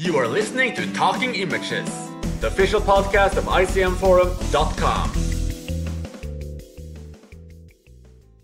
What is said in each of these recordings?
You are listening to Talking Images, the official podcast of ICMForum.com.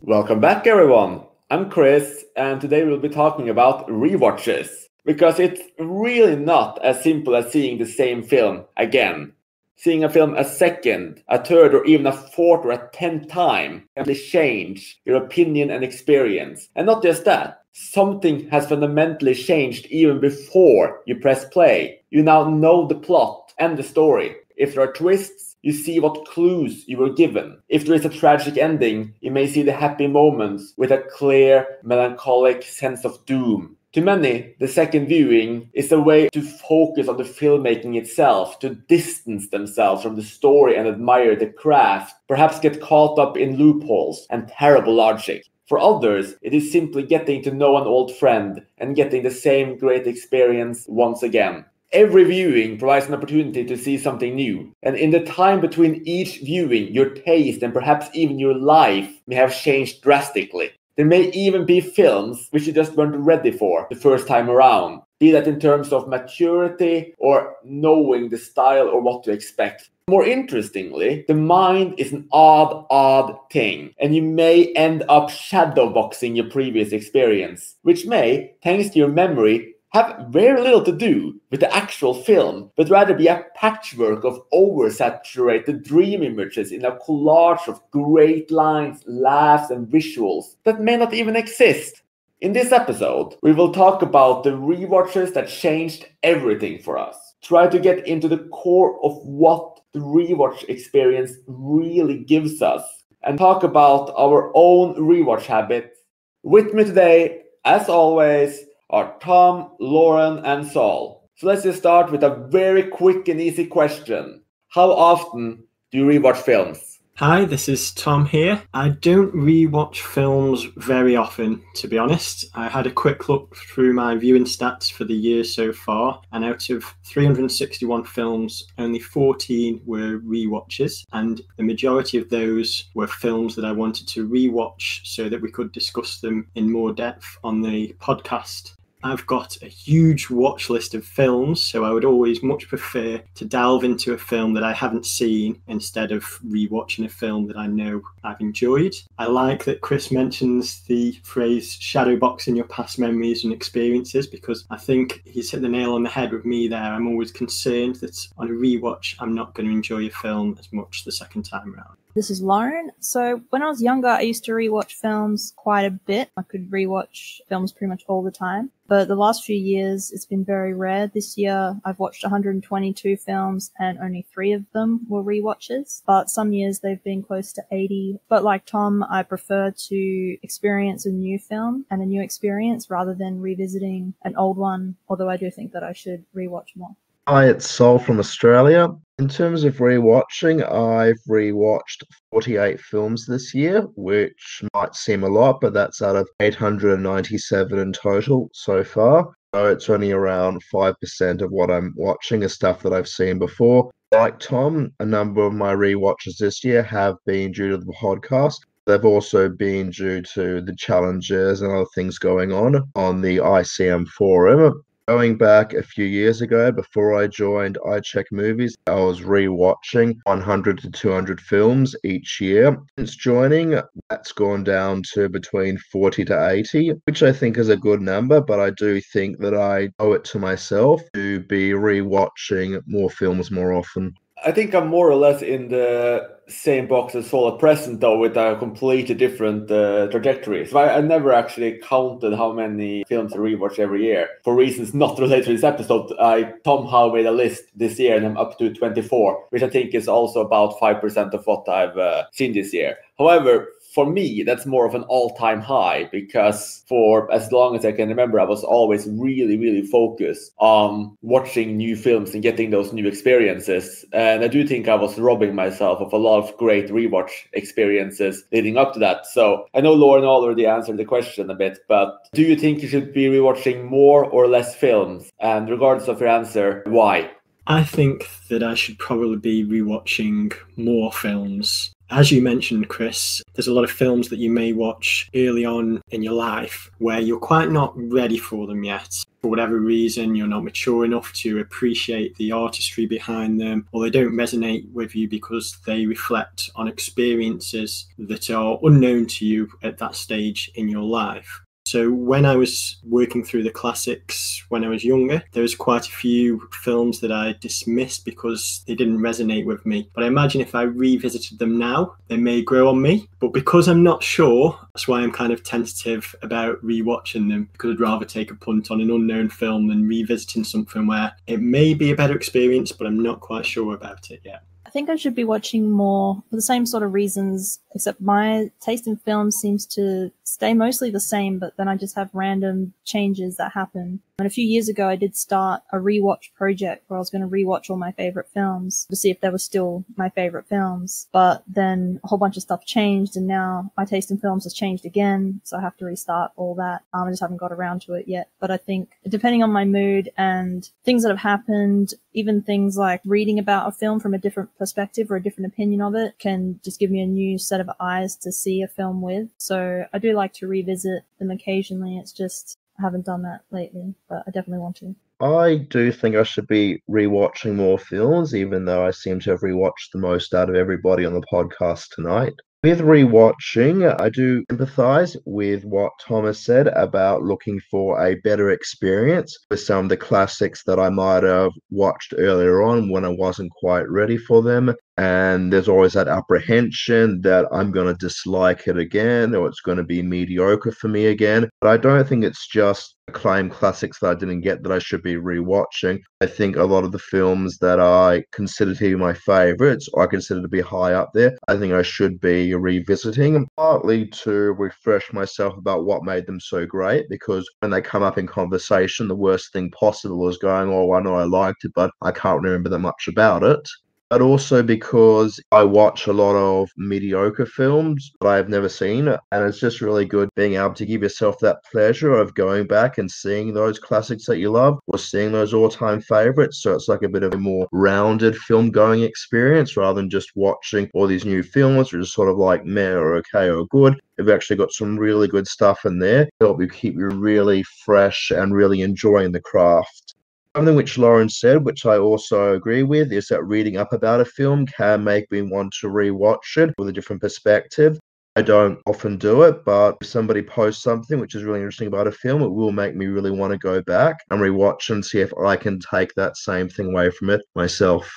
Welcome back, everyone. I'm Chris, and today we'll be talking about rewatches because it's really not as simple as seeing the same film again. Seeing a film a second, a third, or even a fourth or a tenth time can really change your opinion and experience. And not just that, something has fundamentally changed even before you press play. You now know the plot and the story. If there are twists, you see what clues you were given. If there is a tragic ending, you may see the happy moments with a clear, melancholic sense of doom. To many, the second viewing is a way to focus on the filmmaking itself, to distance themselves from the story and admire the craft, perhaps get caught up in loopholes and terrible logic. For others, it is simply getting to know an old friend and getting the same great experience once again. Every viewing provides an opportunity to see something new, and in the time between each viewing, your taste and perhaps even your life may have changed drastically. There may even be films which you just weren't ready for the first time around, be that in terms of maturity or knowing the style or what to expect. More interestingly, the mind is an odd, odd thing, and you may end up shadowboxing your previous experience, which may, thanks to your memory, have very little to do with the actual film, but rather be a patchwork of oversaturated dream images in a collage of great lines, laughs, and visuals that may not even exist. In this episode, we will talk about the rewatches that changed everything for us. Try to get into the core of what the rewatch experience really gives us and talk about our own rewatch habits. With me today, as always, are Tom, Lauren, and Sol. So let's just start with a very quick and easy question. How often do you rewatch films? Hi, this is Tom here. I don't rewatch films very often, to be honest. I had a quick look through my viewing stats for the year so far, and out of 361 films, only 14 were rewatches, and the majority of those were films that I wanted to rewatch so that we could discuss them in more depth on the podcast. I've got a huge watch list of films, so I would always much prefer to delve into a film that I haven't seen instead of rewatching a film that I know I've enjoyed. I like that Chris mentions the phrase shadowboxing your past memories and experiences because I think he's hit the nail on the head with me there. I'm always concerned that on a rewatch, I'm not going to enjoy a film as much the second time around. This is Lauren. So when I was younger, I used to rewatch films quite a bit. I could rewatch films pretty much all the time. But the last few years, it's been very rare. This year, I've watched 122 films and only three of them were rewatches. But some years they've been close to 80. But like Tom, I prefer to experience a new film and a new experience rather than revisiting an old one. Although I do think that I should rewatch more. Hi, it's Sol from Australia. In terms of rewatching, I've rewatched 48 films this year, which might seem a lot, but that's out of 897 in total so far. So it's only around 5% of what I'm watching is stuff that I've seen before. Like Tom, a number of my rewatches this year have been due to the podcast. They've also been due to the challenges and other things going on on the ICM forum. Going back a few years ago, before I joined iCheck Movies, I was rewatching 100 to 200 films each year. Since joining, that's gone down to between 40 to 80, which I think is a good number, but I do think that I owe it to myself to be rewatching more films more often. I think I'm more or less in the same box as Sol at present, though, with a completely different uh, trajectory. So I, I, never actually counted how many films I rewatch every year. For reasons not related to this episode, I somehow made a list this year and I'm up to 24, which I think is also about 5% of what I've uh, seen this year. However, for me, that's more of an all time high because for as long as I can remember, I was always really, really focused on watching new films and getting those new experiences. And I do think I was robbing myself of a lot of great rewatch experiences leading up to that. So I know Lauren already answered the question a bit, but do you think you should be rewatching more or less films? And regardless of your answer, why? I think that I should probably be rewatching more films. As you mentioned, Chris, there's a lot of films that you may watch early on in your life where you're quite not ready for them yet. For whatever reason, you're not mature enough to appreciate the artistry behind them, or they don't resonate with you because they reflect on experiences that are unknown to you at that stage in your life. So when I was working through the classics when I was younger, there was quite a few films that I dismissed because they didn't resonate with me. But I imagine if I revisited them now, they may grow on me. But because I'm not sure, that's why I'm kind of tentative about rewatching them because I'd rather take a punt on an unknown film than revisiting something where it may be a better experience, but I'm not quite sure about it yet think I should be watching more for the same sort of reasons, except my taste in films seems to stay mostly the same, but then I just have random changes that happen. And a few years ago, I did start a rewatch project where I was going to rewatch all my favorite films to see if they were still my favorite films. But then a whole bunch of stuff changed, and now my taste in films has changed again, so I have to restart all that. Um, I just haven't got around to it yet. But I think depending on my mood and things that have happened, even things like reading about a film from a different perspective or a different opinion of it can just give me a new set of eyes to see a film with. So I do like to revisit them occasionally. It's just I haven't done that lately, but I definitely want to. I do think I should be rewatching more films, even though I seem to have rewatched the most out of everybody on the podcast tonight. With rewatching, I do empathize with what Thomas said about looking for a better experience with some of the classics that I might have watched earlier on when I wasn't quite ready for them. And there's always that apprehension that I'm going to dislike it again or it's going to be mediocre for me again. But I don't think it's just acclaimed classics that I didn't get that I should be rewatching. I think a lot of the films that I consider to be my favorites or I consider to be high up there, I think I should be revisiting, partly to refresh myself about what made them so great. Because when they come up in conversation, the worst thing possible is going, Oh, I know I liked it, but I can't remember that much about it but also because I watch a lot of mediocre films that I've never seen. And it's just really good being able to give yourself that pleasure of going back and seeing those classics that you love or seeing those all time favorites. So it's like a bit of a more rounded film going experience rather than just watching all these new films, which is sort of like meh or okay or good. We've actually got some really good stuff in there. Help you keep you really fresh and really enjoying the craft. Something which Lauren said, which I also agree with, is that reading up about a film can make me want to rewatch it with a different perspective. I don't often do it, but if somebody posts something which is really interesting about a film, it will make me really want to go back and rewatch and see if I can take that same thing away from it myself.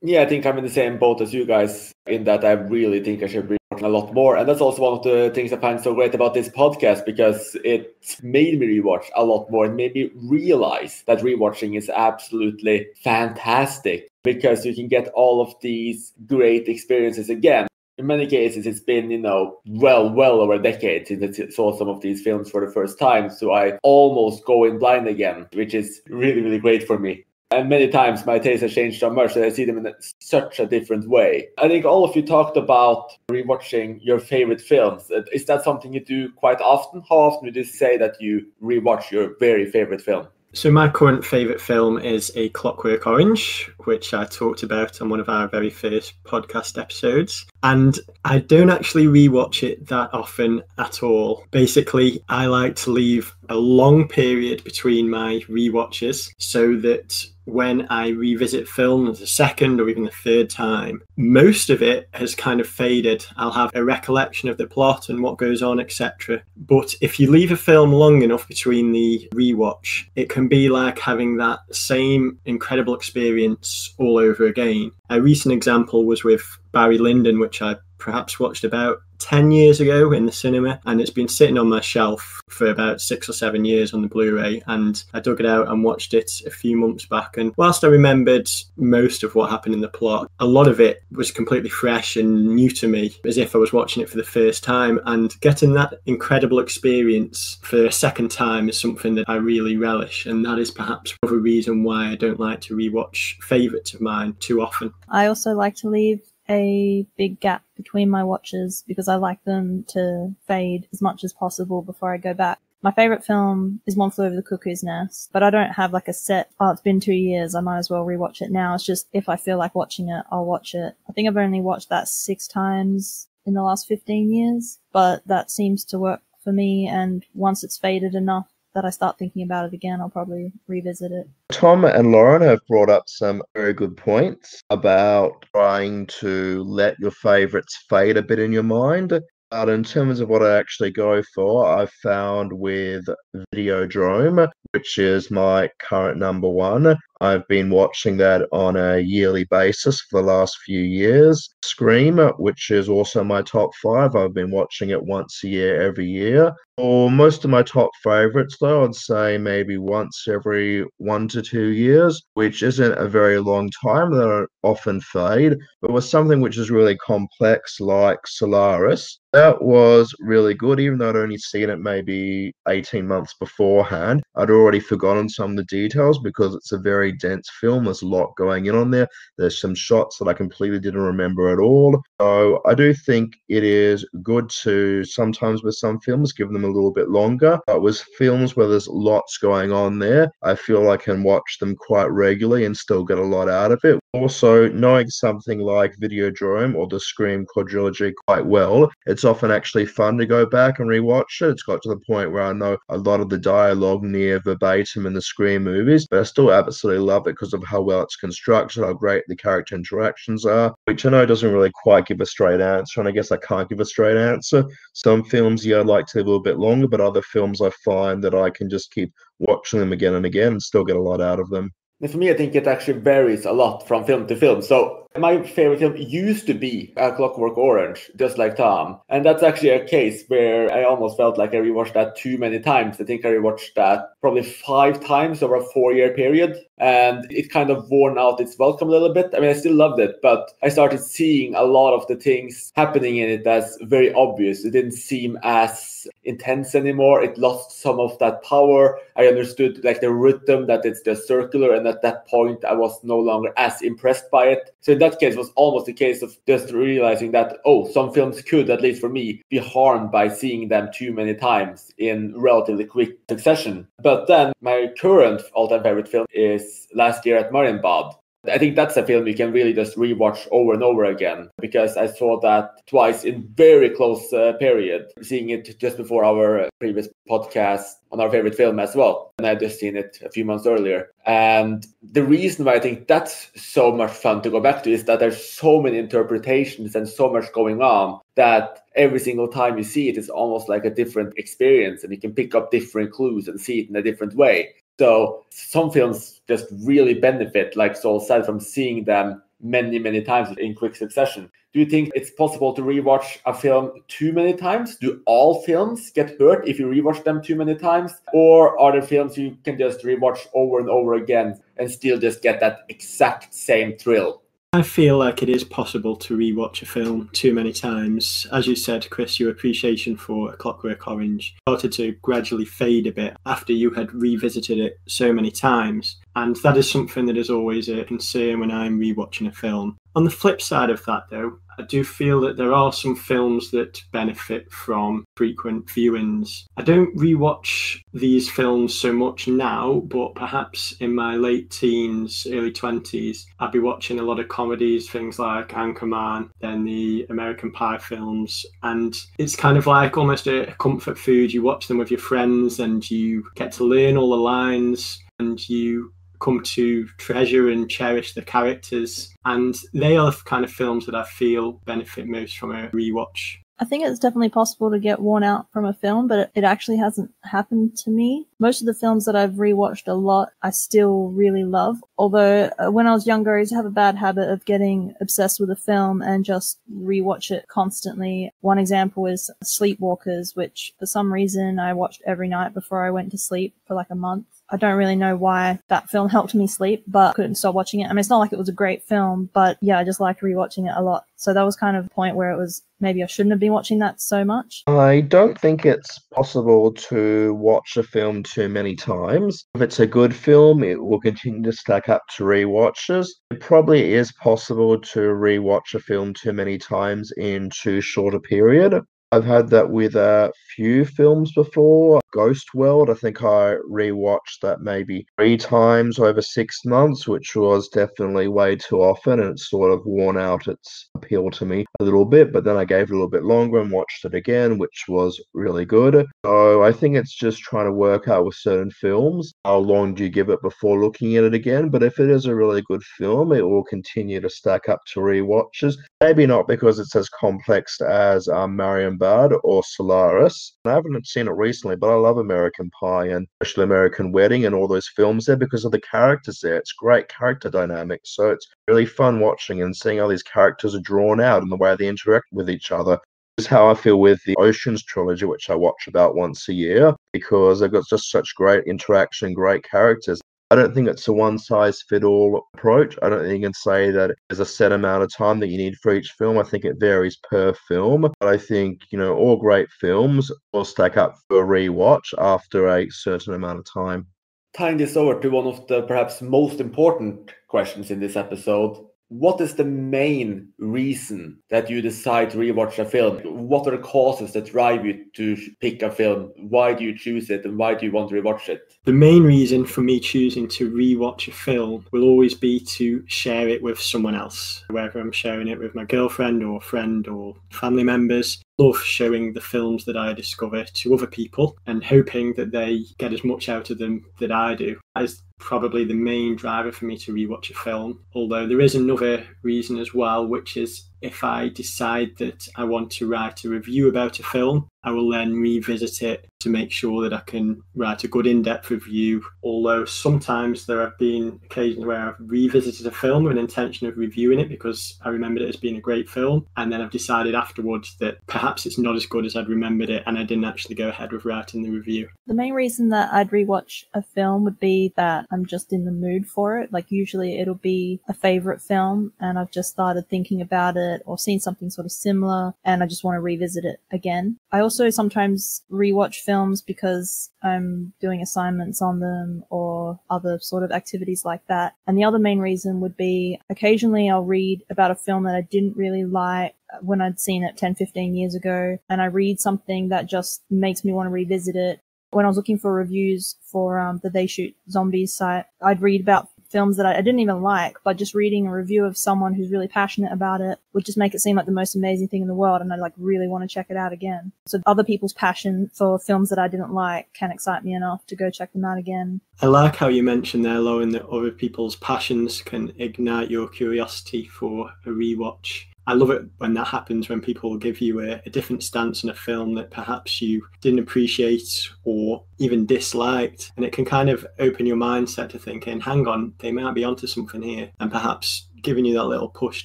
Yeah, I think I'm in the same boat as you guys in that I really think I should a lot more. And that's also one of the things I find so great about this podcast because it made me rewatch a lot more and made me realize that rewatching is absolutely fantastic because you can get all of these great experiences again. In many cases, it's been, you know, well, well over a decade since I saw some of these films for the first time. So I almost go in blind again, which is really, really great for me. And many times my taste has changed so much that I see them in such a different way. I think all of you talked about rewatching your favorite films. Uh, is that something you do quite often? How often would you say that you rewatch your very favorite film? So my current favourite film is A Clockwork Orange, which I talked about on one of our very first podcast episodes. And I don't actually rewatch it that often at all. Basically, I like to leave a long period between my rewatches so that when I revisit films the second or even the third time, most of it has kind of faded. I'll have a recollection of the plot and what goes on, etc. But if you leave a film long enough between the rewatch, it can be like having that same incredible experience all over again. A recent example was with Barry Lyndon, which I perhaps watched about 10 years ago in the cinema and it's been sitting on my shelf for about six or seven years on the Blu-ray and I dug it out and watched it a few months back and whilst I remembered most of what happened in the plot a lot of it was completely fresh and new to me as if I was watching it for the first time and getting that incredible experience for a second time is something that I really relish and that is perhaps another reason why I don't like to rewatch favourites of mine too often. I also like to leave a big gap between my watches because I like them to fade as much as possible before I go back. My favorite film is One Flew Over the Cuckoo's Nest, but I don't have like a set, oh, it's been two years, I might as well rewatch it now. It's just if I feel like watching it, I'll watch it. I think I've only watched that six times in the last 15 years, but that seems to work for me. And once it's faded enough that I start thinking about it again, I'll probably revisit it. Tom and Lauren have brought up some very good points about trying to let your favorites fade a bit in your mind. But in terms of what I actually go for, I've found with Videodrome, which is my current number one, I've been watching that on a yearly basis for the last few years. Scream, which is also my top five, I've been watching it once a year every year. For most of my top favorites, though, I'd say maybe once every one to two years, which isn't a very long time. They often fade. But with something which is really complex like Solaris, that was really good, even though I'd only seen it maybe 18 months beforehand. I'd already forgotten some of the details because it's a very dense film. There's a lot going in on there. There's some shots that I completely didn't remember at all. So I do think it is good to sometimes with some films give them a little bit longer. But with films where there's lots going on there, I feel I can watch them quite regularly and still get a lot out of it. Also, knowing something like Videodrome or the Scream quadrilogy quite well, it's often actually fun to go back and rewatch it. It's got to the point where I know a lot of the dialogue near verbatim in the Scream movies, but I still absolutely love it because of how well it's constructed, how great the character interactions are, which I know doesn't really quite give a straight answer, and I guess I can't give a straight answer. Some films, yeah, I'd like to a little bit longer, but other films I find that I can just keep watching them again and again and still get a lot out of them. For me, I think it actually varies a lot from film to film. So my favorite film used to be A Clockwork Orange, just like Tom. And that's actually a case where I almost felt like I rewatched that too many times. I think I rewatched that probably five times over a four year period. And it kind of worn out its welcome a little bit. I mean, I still loved it, but I started seeing a lot of the things happening in it as very obvious. It didn't seem as intense anymore. It lost some of that power. I understood like the rhythm that it's just circular. And at that point, I was no longer as impressed by it. So that case was almost a case of just realizing that oh some films could at least for me be harmed by seeing them too many times in relatively quick succession. But then my current all-time favorite film is last year at marienbad I think that's a film you can really just rewatch over and over again because I saw that twice in very close uh, period, seeing it just before our previous podcast on our favorite film as well. And I just seen it a few months earlier. And the reason why I think that's so much fun to go back to is that there's so many interpretations and so much going on that every single time you see it is almost like a different experience and you can pick up different clues and see it in a different way. So some films just really benefit, like Sol said, from seeing them many, many times in quick succession. Do you think it's possible to rewatch a film too many times? Do all films get hurt if you rewatch them too many times? Or are there films you can just rewatch over and over again and still just get that exact same thrill? I feel like it is possible to rewatch a film too many times. As you said, Chris, your appreciation for A Clockwork Orange started to gradually fade a bit after you had revisited it so many times. And that is something that is always a concern when I'm rewatching a film. On the flip side of that, though, I do feel that there are some films that benefit from frequent viewings. I don't rewatch these films so much now, but perhaps in my late teens, early 20s, I'd be watching a lot of comedies, things like Anchorman, then the American Pie films. And it's kind of like almost a comfort food. You watch them with your friends and you get to learn all the lines and you come to treasure and cherish the characters. And they are the kind of films that I feel benefit most from a rewatch. I think it's definitely possible to get worn out from a film, but it actually hasn't happened to me. Most of the films that I've rewatched a lot, I still really love. Although uh, when I was younger, I used to have a bad habit of getting obsessed with a film and just rewatch it constantly. One example is Sleepwalkers, which for some reason I watched every night before I went to sleep for like a month. I don't really know why that film helped me sleep, but couldn't stop watching it. I mean, it's not like it was a great film, but yeah, I just liked rewatching it a lot. So that was kind of the point where it was maybe I shouldn't have been watching that so much. I don't think it's possible to watch a film too many times. If it's a good film, it will continue to stack up to rewatches. It probably is possible to rewatch a film too many times in too short a period. I've had that with a few films before. Ghost World, I think I rewatched that maybe three times over six months, which was definitely way too often, and it's sort of worn out its appeal to me a little bit. But then I gave it a little bit longer and watched it again, which was really good. So I think it's just trying to work out with certain films how long do you give it before looking at it again. But if it is a really good film, it will continue to stack up to re-watches. Maybe not because it's as complex as um, Marion Or Solaris. I haven't seen it recently, but I love American Pie and especially American Wedding and all those films there because of the characters there. It's great character dynamics. So it's really fun watching and seeing how these characters are drawn out and the way they interact with each other is how I feel with the Oceans trilogy, which I watch about once a year, because they've got just such great interaction, great characters. I don't think it's a one size fit all approach. I don't think you can say that there's a set amount of time that you need for each film. I think it varies per film. But I think, you know, all great films will stack up for a rewatch after a certain amount of time. Tying this over to one of the perhaps most important questions in this episode what is the main reason that you decide to rewatch a film? What are the causes that drive you to pick a film? Why do you choose it and why do you want to rewatch it? The main reason for me choosing to rewatch a film will always be to share it with someone else, whether I'm sharing it with my girlfriend or friend or family members love showing the films that I discover to other people and hoping that they get as much out of them that I do. Is probably the main driver for me to rewatch a film. Although there is another reason as well, which is if I decide that I want to write a review about a film, I will then revisit it to make sure that I can write a good in depth review. Although sometimes there have been occasions where I've revisited a film with an intention of reviewing it because I remembered it as being a great film, and then I've decided afterwards that perhaps it's not as good as I'd remembered it, and I didn't actually go ahead with writing the review. The main reason that I'd rewatch a film would be that I'm just in the mood for it. Like, usually it'll be a favorite film, and I've just started thinking about it or seen something sort of similar, and I just want to revisit it again. I also sometimes rewatch films because I'm doing assignments on them or other sort of activities like that. And the other main reason would be occasionally I'll read about a film that I didn't really like when I'd seen it 10, 15 years ago, and I read something that just makes me want to revisit it. When I was looking for reviews for um, the They Shoot Zombies site, I'd read about films that I, I, didn't even like, but just reading a review of someone who's really passionate about it would just make it seem like the most amazing thing in the world, and I like really want to check it out again. So other people's passion for films that I didn't like can excite me enough to go check them out again. I like how you mentioned there, Lauren, that other people's passions can ignite your curiosity for a rewatch. I love it when that happens when people give you a, a, different stance on a film that perhaps you didn't appreciate or even disliked. And it can kind of open your mindset to thinking, hang on, they might be onto something here. And perhaps giving you that little push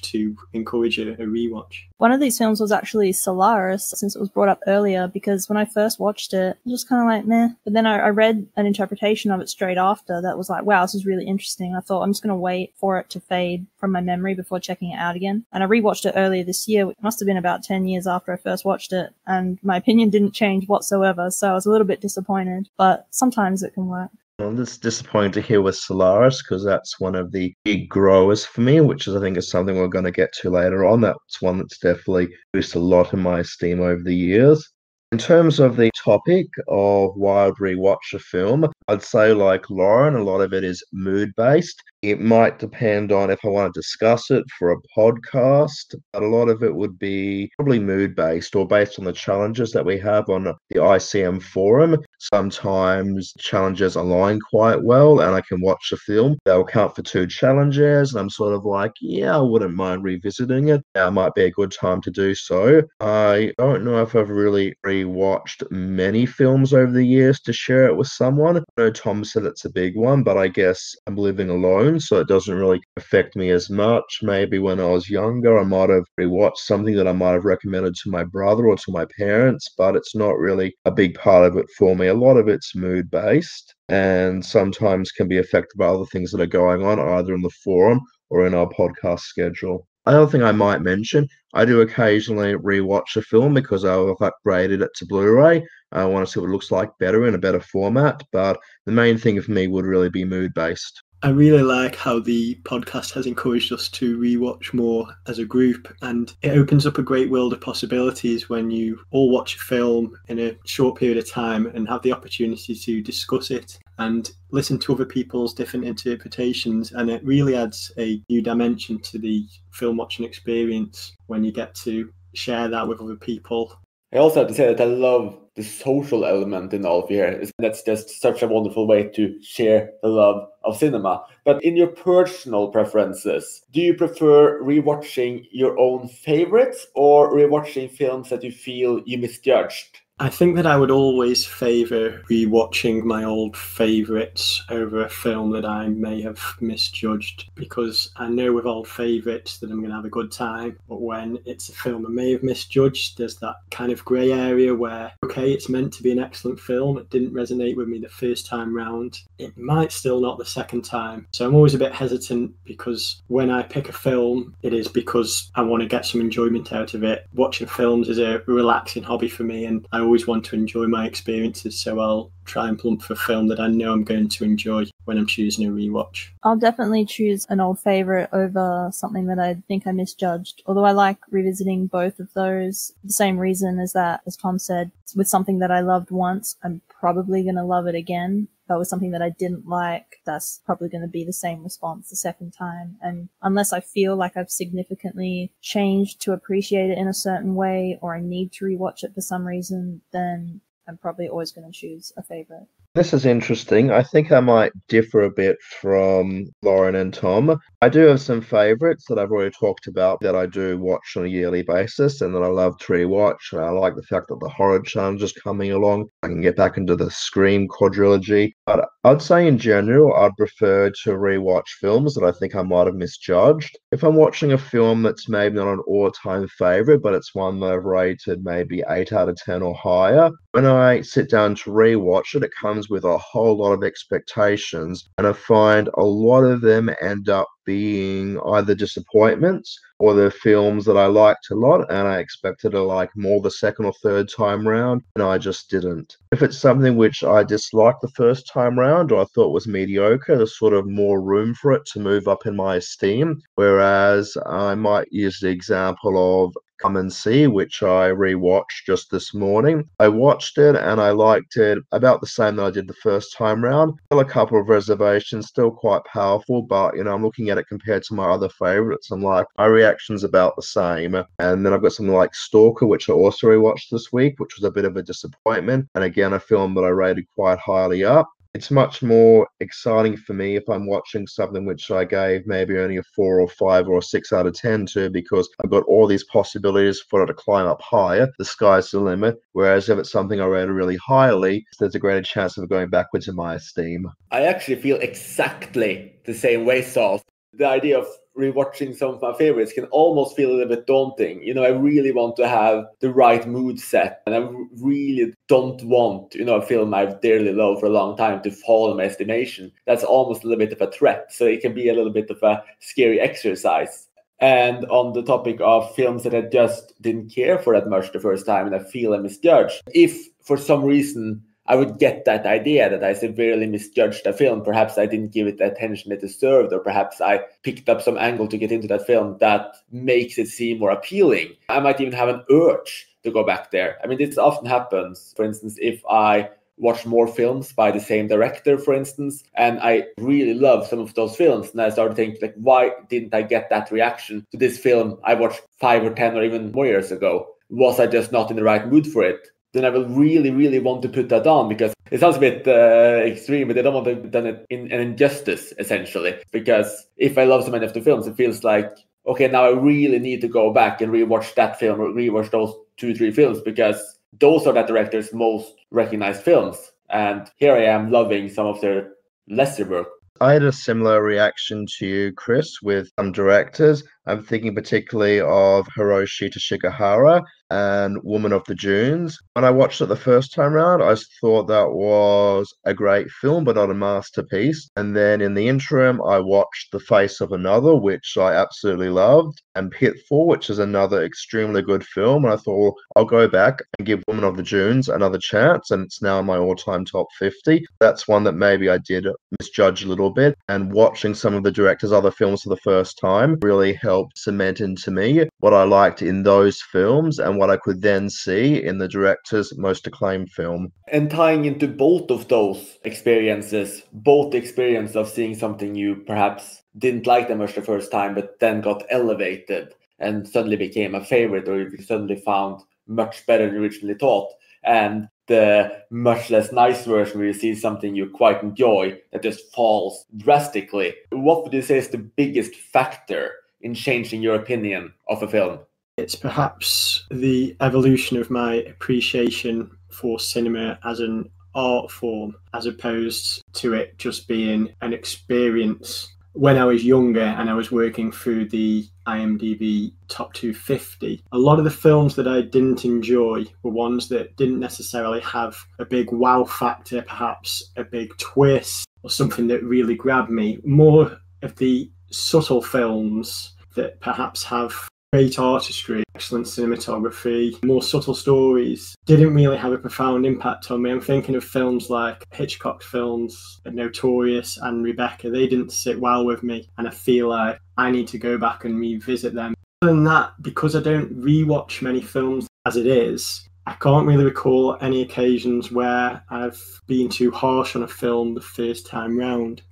to encourage a, a rewatch. One of these films was actually Solaris, since it was brought up earlier, because when I first watched it, it was just kind of like meh. But then I, I, read an interpretation of it straight after that was like, wow, this is really interesting. I thought I'm just going to wait for it to fade from my memory before checking it out again. And I rewatched it earlier this year. It must have been about 10 years after I first watched it, and my opinion didn't change whatsoever. So I was a little bit disappointed, but sometimes it can work. I'm just disappointed to hear with Solaris because that's one of the big growers for me, which is I think is something we're going to get to later on. That's one that's definitely boosted a lot in my esteem over the years. In terms of the topic of why I'd rewatch a film, I'd say, like Lauren, a lot of it is mood based. It might depend on if I want to discuss it for a podcast, but a lot of it would be probably mood based or based on the challenges that we have on the ICM forum. Sometimes challenges align quite well, and I can watch the film. They'll count for two challenges, and I'm sort of like, yeah, I wouldn't mind revisiting it. That might be a good time to do so. I don't know if I've really rewatched many films over the years to share it with someone. I know Tom said it's a big one, but I guess I'm living alone so it doesn't really affect me as much. Maybe when I was younger, I might have rewatched something that I might have recommended to my brother or to my parents, but it's not really a big part of it for me. A lot of it's mood based and sometimes can be affected by other things that are going on, either in the forum or in our podcast schedule. Another thing I might mention, I do occasionally rewatch a film because I've upgraded it to Blu-ray. I want to see what it looks like better in a better format, but the main thing for me would really be mood based. I really like how the podcast has encouraged us to rewatch more as a group, and it opens up a great world of possibilities when you all watch a film in a short period of time and have the opportunity to discuss it and listen to other people's different interpretations. And it really adds a new dimension to the film watching experience when you get to share that with other people. I also have to say that I love the social element in all of here. That's just such a wonderful way to share the love of cinema. But in your personal preferences, do you prefer rewatching your own favorites or rewatching films that you feel you misjudged? I think that I would always favour rewatching my old favourites over a film that I may have misjudged because I know with old favourites that I'm going to have a good time. But when it's a film I may have misjudged, there's that kind of grey area where, okay, it's meant to be an excellent film. It didn't resonate with me the first time round. It might still not the second time. So I'm always a bit hesitant because when I pick a film, it is because I want to get some enjoyment out of it. Watching films is a relaxing hobby for me and I always want to enjoy my experiences, so I'll try and plump for a film that I know I'm going to enjoy when I'm choosing a rewatch. I'll definitely choose an old favorite over something that I think I misjudged. Although I like revisiting both of those, the same reason as that, as Tom said, with something that I loved once, I'm probably going to love it again that was something that I didn't like, that's probably going to be the same response the second time. And unless I feel like I've significantly changed to appreciate it in a certain way or I need to rewatch it for some reason, then I'm probably always going to choose a favorite. This is interesting. I think I might differ a bit from Lauren and Tom. I do have some favorites that I've already talked about that I do watch on a yearly basis and that I love to rewatch. I like the fact that the horror challenge is coming along. I can get back into the Scream quadrilogy. But I'd say in general, I'd prefer to rewatch films that I think I might have misjudged. If I'm watching a film that's maybe not an all time favorite, but it's one that I've rated maybe 8 out of 10 or higher, when I sit down to rewatch it, it comes with a whole lot of expectations. And I find a lot of them end up being either disappointments or the films that I liked a lot and I expected to like more the second or third time round and I just didn't. If it's something which I disliked the first time round or I thought was mediocre, there's sort of more room for it to move up in my esteem. Whereas I might use the example of Come and See, which I rewatched just this morning. I watched it and I liked it about the same that I did the first time round. Still a couple of reservations, still quite powerful, but you know, I'm looking at it compared to my other favorites. I'm like, my reaction's about the same. And then I've got something like Stalker, which I also rewatched this week, which was a bit of a disappointment. And again, a film that I rated quite highly up it's much more exciting for me if I'm watching something which I gave maybe only a four or five or six out of 10 to because I've got all these possibilities for it to climb up higher. The sky's the limit. Whereas if it's something I rated really highly, there's a greater chance of going backwards in my esteem. I actually feel exactly the same way, Sol. The idea of rewatching some of my favorites can almost feel a little bit daunting. You know, I really want to have the right mood set, and I really don't want, you know, a film I've dearly loved for a long time to fall in my estimation. That's almost a little bit of a threat. So it can be a little bit of a scary exercise. And on the topic of films that I just didn't care for that much the first time and I feel I misjudged, if for some reason I would get that idea that I severely misjudged a film. Perhaps I didn't give it the attention it deserved, or perhaps I picked up some angle to get into that film that makes it seem more appealing. I might even have an urge to go back there. I mean, this often happens. For instance, if I watch more films by the same director, for instance, and I really love some of those films, and I started thinking, like, why didn't I get that reaction to this film I watched five or ten or even more years ago? Was I just not in the right mood for it? Then I will really, really want to put that on because it sounds a bit uh, extreme, but I don't want to have done it in an injustice essentially. Because if I love so many of the films, it feels like okay, now I really need to go back and rewatch that film or rewatch those two, three films because those are that director's most recognized films. And here I am loving some of their lesser work. I had a similar reaction to you, Chris, with some directors. I'm thinking particularly of Hiroshi Teshigahara, and Woman of the Dunes. When I watched it the first time around, I thought that was a great film, but not a masterpiece. And then in the interim, I watched The Face of Another, which I absolutely loved, and Pitfall, which is another extremely good film. And I thought, I'll go back and give Woman of the Dunes another chance, and it's now in my all-time top 50. That's one that maybe I did misjudge a little bit, and watching some of the director's other films for the first time really helped cement into me what I liked in those films and what I could then see in the director's most acclaimed film. And tying into both of those experiences, both the experience of seeing something you perhaps didn't like that much the first time, but then got elevated and suddenly became a favorite, or you suddenly found much better than originally thought. And the much less nice version where you see something you quite enjoy that just falls drastically. What would you say is the biggest factor in changing your opinion of a film? It's perhaps the evolution of my appreciation for cinema as an art form as opposed to it just being an experience when I was younger and I was working through the IMDb top 250, a lot of the films that I didn't enjoy were ones that didn't necessarily have a big wow factor, perhaps a big twist or something that really grabbed me. More of the subtle films that perhaps have great artistry, excellent cinematography, more subtle stories didn't really have a profound impact on me. I'm thinking of films like Hitchcock films, Notorious and Rebecca. They didn't sit well with me, and I feel like I need to go back and revisit them. Other than that, because I don't rewatch many films as it is, I can't really recall any occasions where I've been too harsh on a film the first time round.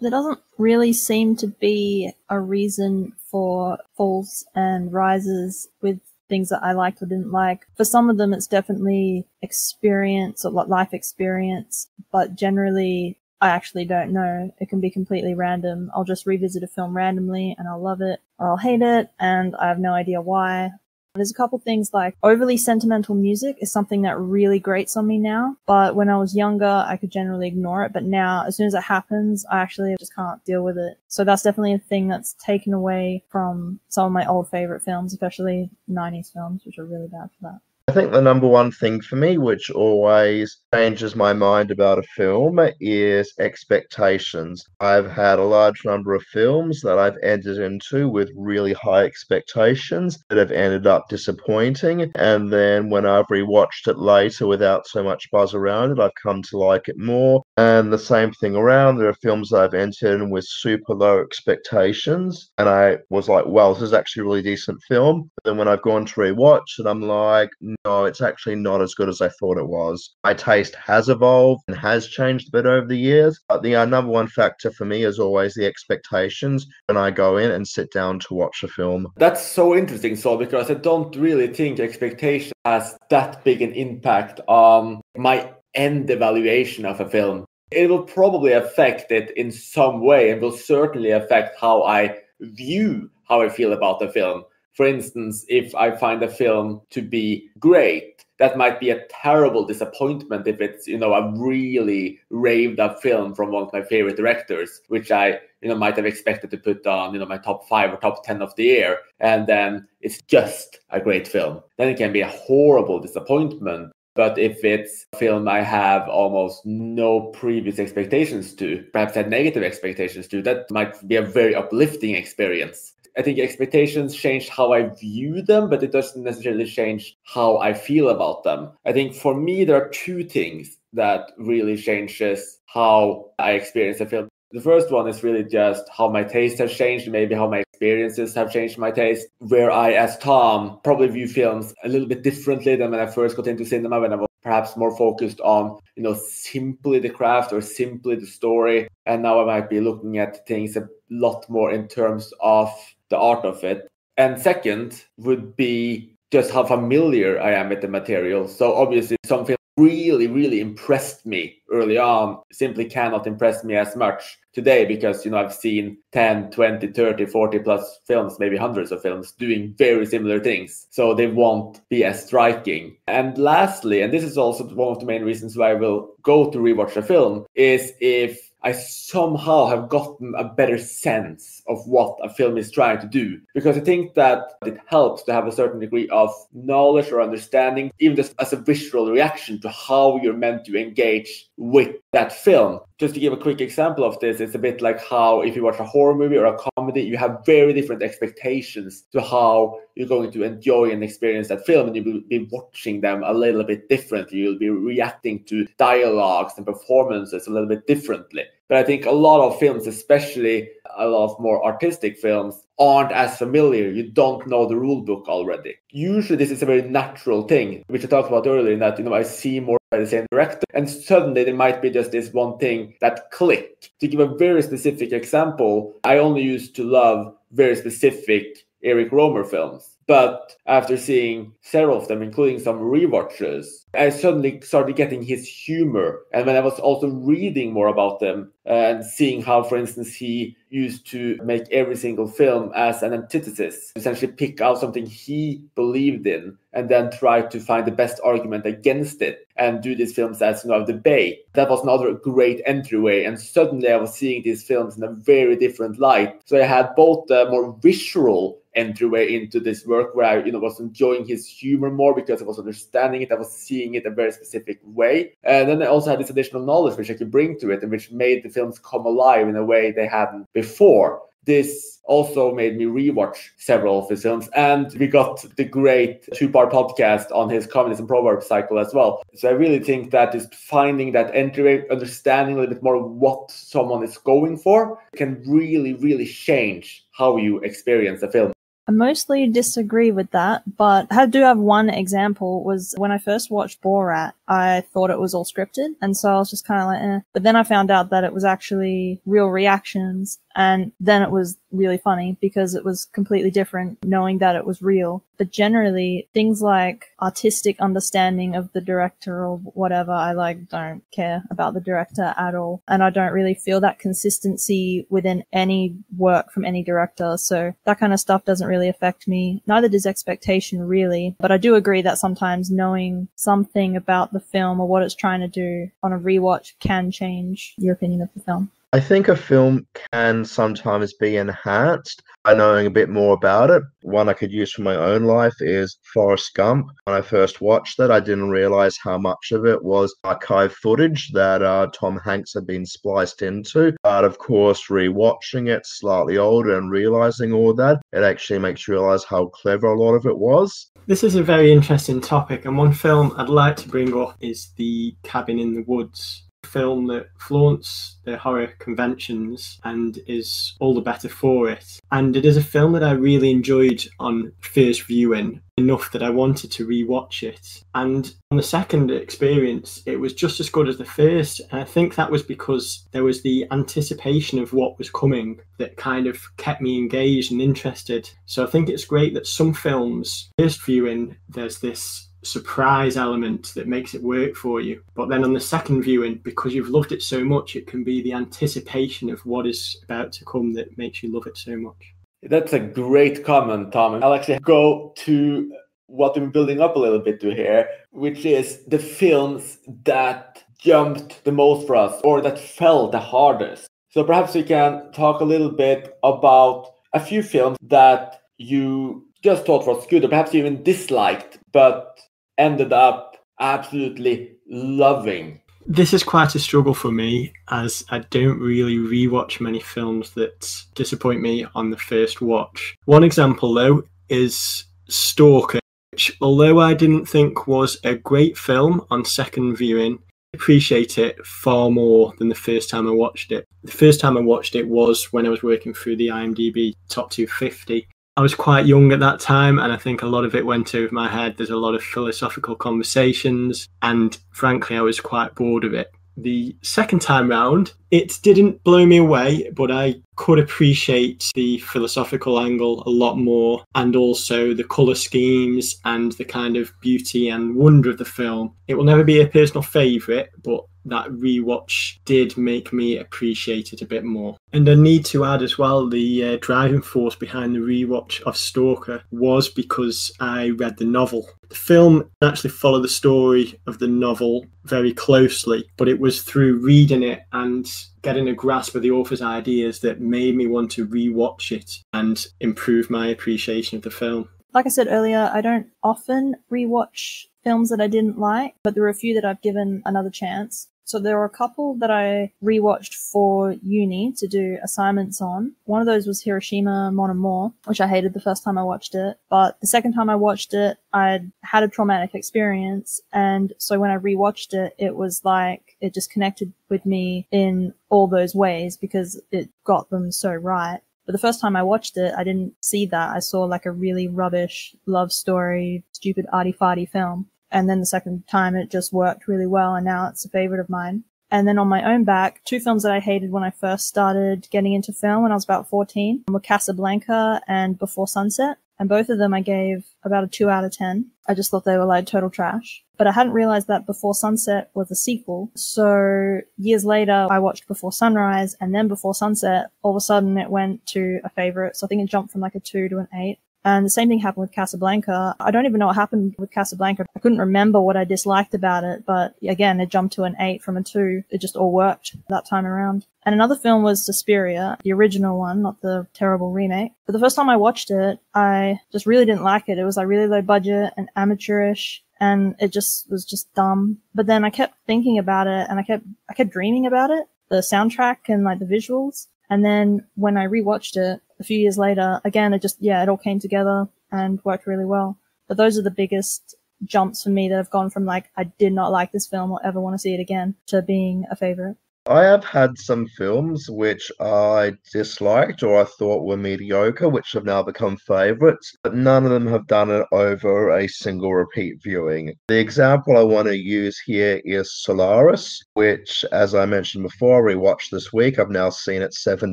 There doesn't really seem to be a reason for falls and rises with things that I liked or didn't like. For some of them, it's definitely experience or life experience, but generally, I actually don't know. It can be completely random. I'll just revisit a film randomly and I'll love it or I'll hate it and I have no idea why. There's a couple things like overly sentimental music is something that really grates on me now. But when I was younger, I could generally ignore it. But now, as soon as it happens, I actually just can't deal with it. So that's definitely a thing that's taken away from some of my old favorite films, especially 90s films, which are really bad for that. I think the number one thing for me, which always changes my mind about a film, is expectations. I've had a large number of films that I've entered into with really high expectations that have ended up disappointing. And then when I've rewatched it later without so much buzz around it, I've come to like it more. And the same thing around, there are films I've entered in with super low expectations. And I was like, well, this is actually a really decent film. But then when I've gone to rewatch it, I'm like, no, it's actually not as good as I thought it was. My taste has evolved and has changed a bit over the years, but the uh, number one factor for me is always the expectations when I go in and sit down to watch a film. That's so interesting, Sol, because I don't really think expectation has that big an impact on my end evaluation of a film. It will probably affect it in some way and will certainly affect how I view how I feel about the film for instance, if I find a film to be great, that might be a terrible disappointment if it's, you know, a really raved up film from one of my favorite directors, which I, you know, might have expected to put on, you know, my top five or top 10 of the year. And then it's just a great film. Then it can be a horrible disappointment. But if it's a film I have almost no previous expectations to, perhaps had negative expectations to, that might be a very uplifting experience. I think expectations change how I view them, but it doesn't necessarily change how I feel about them. I think for me, there are two things that really changes how I experience a film. The first one is really just how my taste has changed, maybe how my experiences have changed my taste. Where I, as Tom, probably view films a little bit differently than when I first got into cinema, when I was perhaps more focused on, you know, simply the craft or simply the story. And now I might be looking at things a lot more in terms of the art of it. And second would be just how familiar I am with the material. So obviously something really, really impressed me early on simply cannot impress me as much today because, you know, I've seen 10, 20, 30, 40 plus films, maybe hundreds of films doing very similar things. So they won't be as striking. And lastly, and this is also one of the main reasons why I will go to rewatch a film, is if I somehow have gotten a better sense of what a film is trying to do. Because I think that it helps to have a certain degree of knowledge or understanding, even just as a visual reaction to how you're meant to engage with that film. Just to give a quick example of this, it's a bit like how if you watch a horror movie or a comedy, you have very different expectations to how you're going to enjoy and experience that film, and you'll be watching them a little bit differently. You'll be reacting to dialogues and performances a little bit differently. But I think a lot of films, especially a lot more artistic films, aren't as familiar. You don't know the rule book already. Usually, this is a very natural thing, which I talked about earlier, in that you know I see more by the same director, and suddenly there might be just this one thing that clicked. To give a very specific example, I only used to love very specific Eric Rohmer films. But after seeing several of them, including some rewatches, I suddenly started getting his humor. And when I was also reading more about them uh, and seeing how, for instance, he used to make every single film as an antithesis, essentially pick out something he believed in and then try to find the best argument against it and do these films as you know, debate. That was another great entryway. And suddenly I was seeing these films in a very different light. So I had both the more visual entryway into this work where I, you know, was enjoying his humor more because I was understanding it. I was seeing it a very specific way. And then I also had this additional knowledge which I could bring to it and which made the films come alive in a way they hadn't before. This also made me rewatch several of his films, and we got the great two-part podcast on his communism proverb cycle as well. So I really think that is finding that entryway, understanding a little bit more what someone is going for, can really, really change how you experience a film. I mostly disagree with that, but I do have one example was when I first watched Borat, I thought it was all scripted. And so I was just kind of like, eh. But then I found out that it was actually real reactions. And then it was really funny because it was completely different knowing that it was real. But generally, things like artistic understanding of the director or whatever, I like don't care about the director at all. And I don't really feel that consistency within any work from any director. So that kind of stuff doesn't really affect me. Neither does expectation really. But I do agree that sometimes knowing something about the film or what it's trying to do on a rewatch can change your opinion of the film. I think a film can sometimes be enhanced by knowing a bit more about it. One I could use from my own life is Forrest Gump. When I first watched it, I didn't realize how much of it was archive footage that uh, Tom Hanks had been spliced into. But of course, rewatching it slightly older and realizing all that, it actually makes you realize how clever a lot of it was. This is a very interesting topic, and one film I'd like to bring up is The Cabin in the Woods film that flaunts the horror conventions and is all the better for it. And it is a film that I really enjoyed on first viewing enough that I wanted to rewatch it. And on the second experience, it was just as good as the first. And I think that was because there was the anticipation of what was coming that kind of kept me engaged and interested. So I think it's great that some films, first viewing, there's this surprise element that makes it work for you. But then on the second viewing, because you've loved it so much, it can be the anticipation of what is about to come that makes you love it so much. That's a great comment, Tom. I'll actually go to what been building up a little bit to here, which is the films that jumped the most for us or that fell the hardest. So perhaps we can talk a little bit about a few films that you just thought was good or perhaps you even disliked, but ended up absolutely loving. This is quite a struggle for me as I don't really rewatch many films that disappoint me on the first watch. One example, though, is Stalker, which, although I didn't think was a great film on second viewing, I appreciate it far more than the first time I watched it. The first time I watched it was when I was working through the IMDb Top 250, I was quite young at that time, and I think a lot of it went over my head. There's a lot of philosophical conversations, and frankly, I was quite bored of it. The second time round, it didn't blow me away, but I could appreciate the philosophical angle a lot more, and also the colour schemes and the kind of beauty and wonder of the film. It will never be a personal favourite, but that rewatch did make me appreciate it a bit more. And I need to add as well the uh, driving force behind the rewatch of Stalker was because I read the novel. The film actually followed the story of the novel very closely, but it was through reading it and getting a grasp of the author's ideas that made me want to rewatch it and improve my appreciation of the film. Like I said earlier, I don't often rewatch films that I didn't like, but there are a few that I've given another chance. So there were a couple that I rewatched for uni to do assignments on. One of those was Hiroshima Mon Amour, which I hated the first time I watched it. But the second time I watched it, I'd had a traumatic experience. And so when I rewatched it, it was like it just connected with me in all those ways because it got them so right. But the first time I watched it, I didn't see that. I saw like a really rubbish love story, stupid arty farty film. And then the second time it just worked really well and now it's a favorite of mine. And then on my own back, two films that I hated when I first started getting into film when I was about 14 were Casablanca and Before Sunset. And both of them I gave about a 2 out of 10. I just thought they were like total trash. But I hadn't realized that Before Sunset was a sequel. So years later, I watched Before Sunrise and then Before Sunset. All of a sudden it went to a favorite. So I think it jumped from like a 2 to an 8. And the same thing happened with Casablanca. I don't even know what happened with Casablanca. I couldn't remember what I disliked about it, but again, it jumped to an eight from a two. It just all worked that time around. And another film was Suspiria, the original one, not the terrible remake. But the first time I watched it, I just really didn't like it. It was like really low budget and amateurish and it just was just dumb. But then I kept thinking about it and I kept, I kept dreaming about it, the soundtrack and like the visuals. And then when I rewatched it a few years later, again, it just, yeah, it all came together and worked really well. But those are the biggest jumps for me that have gone from like, I did not like this film or ever want to see it again to being a favorite. I have had some films which I disliked or I thought were mediocre, which have now become favorites, but none of them have done it over a single repeat viewing. The example I want to use here is Solaris, which, as I mentioned before, I rewatched this week. I've now seen it seven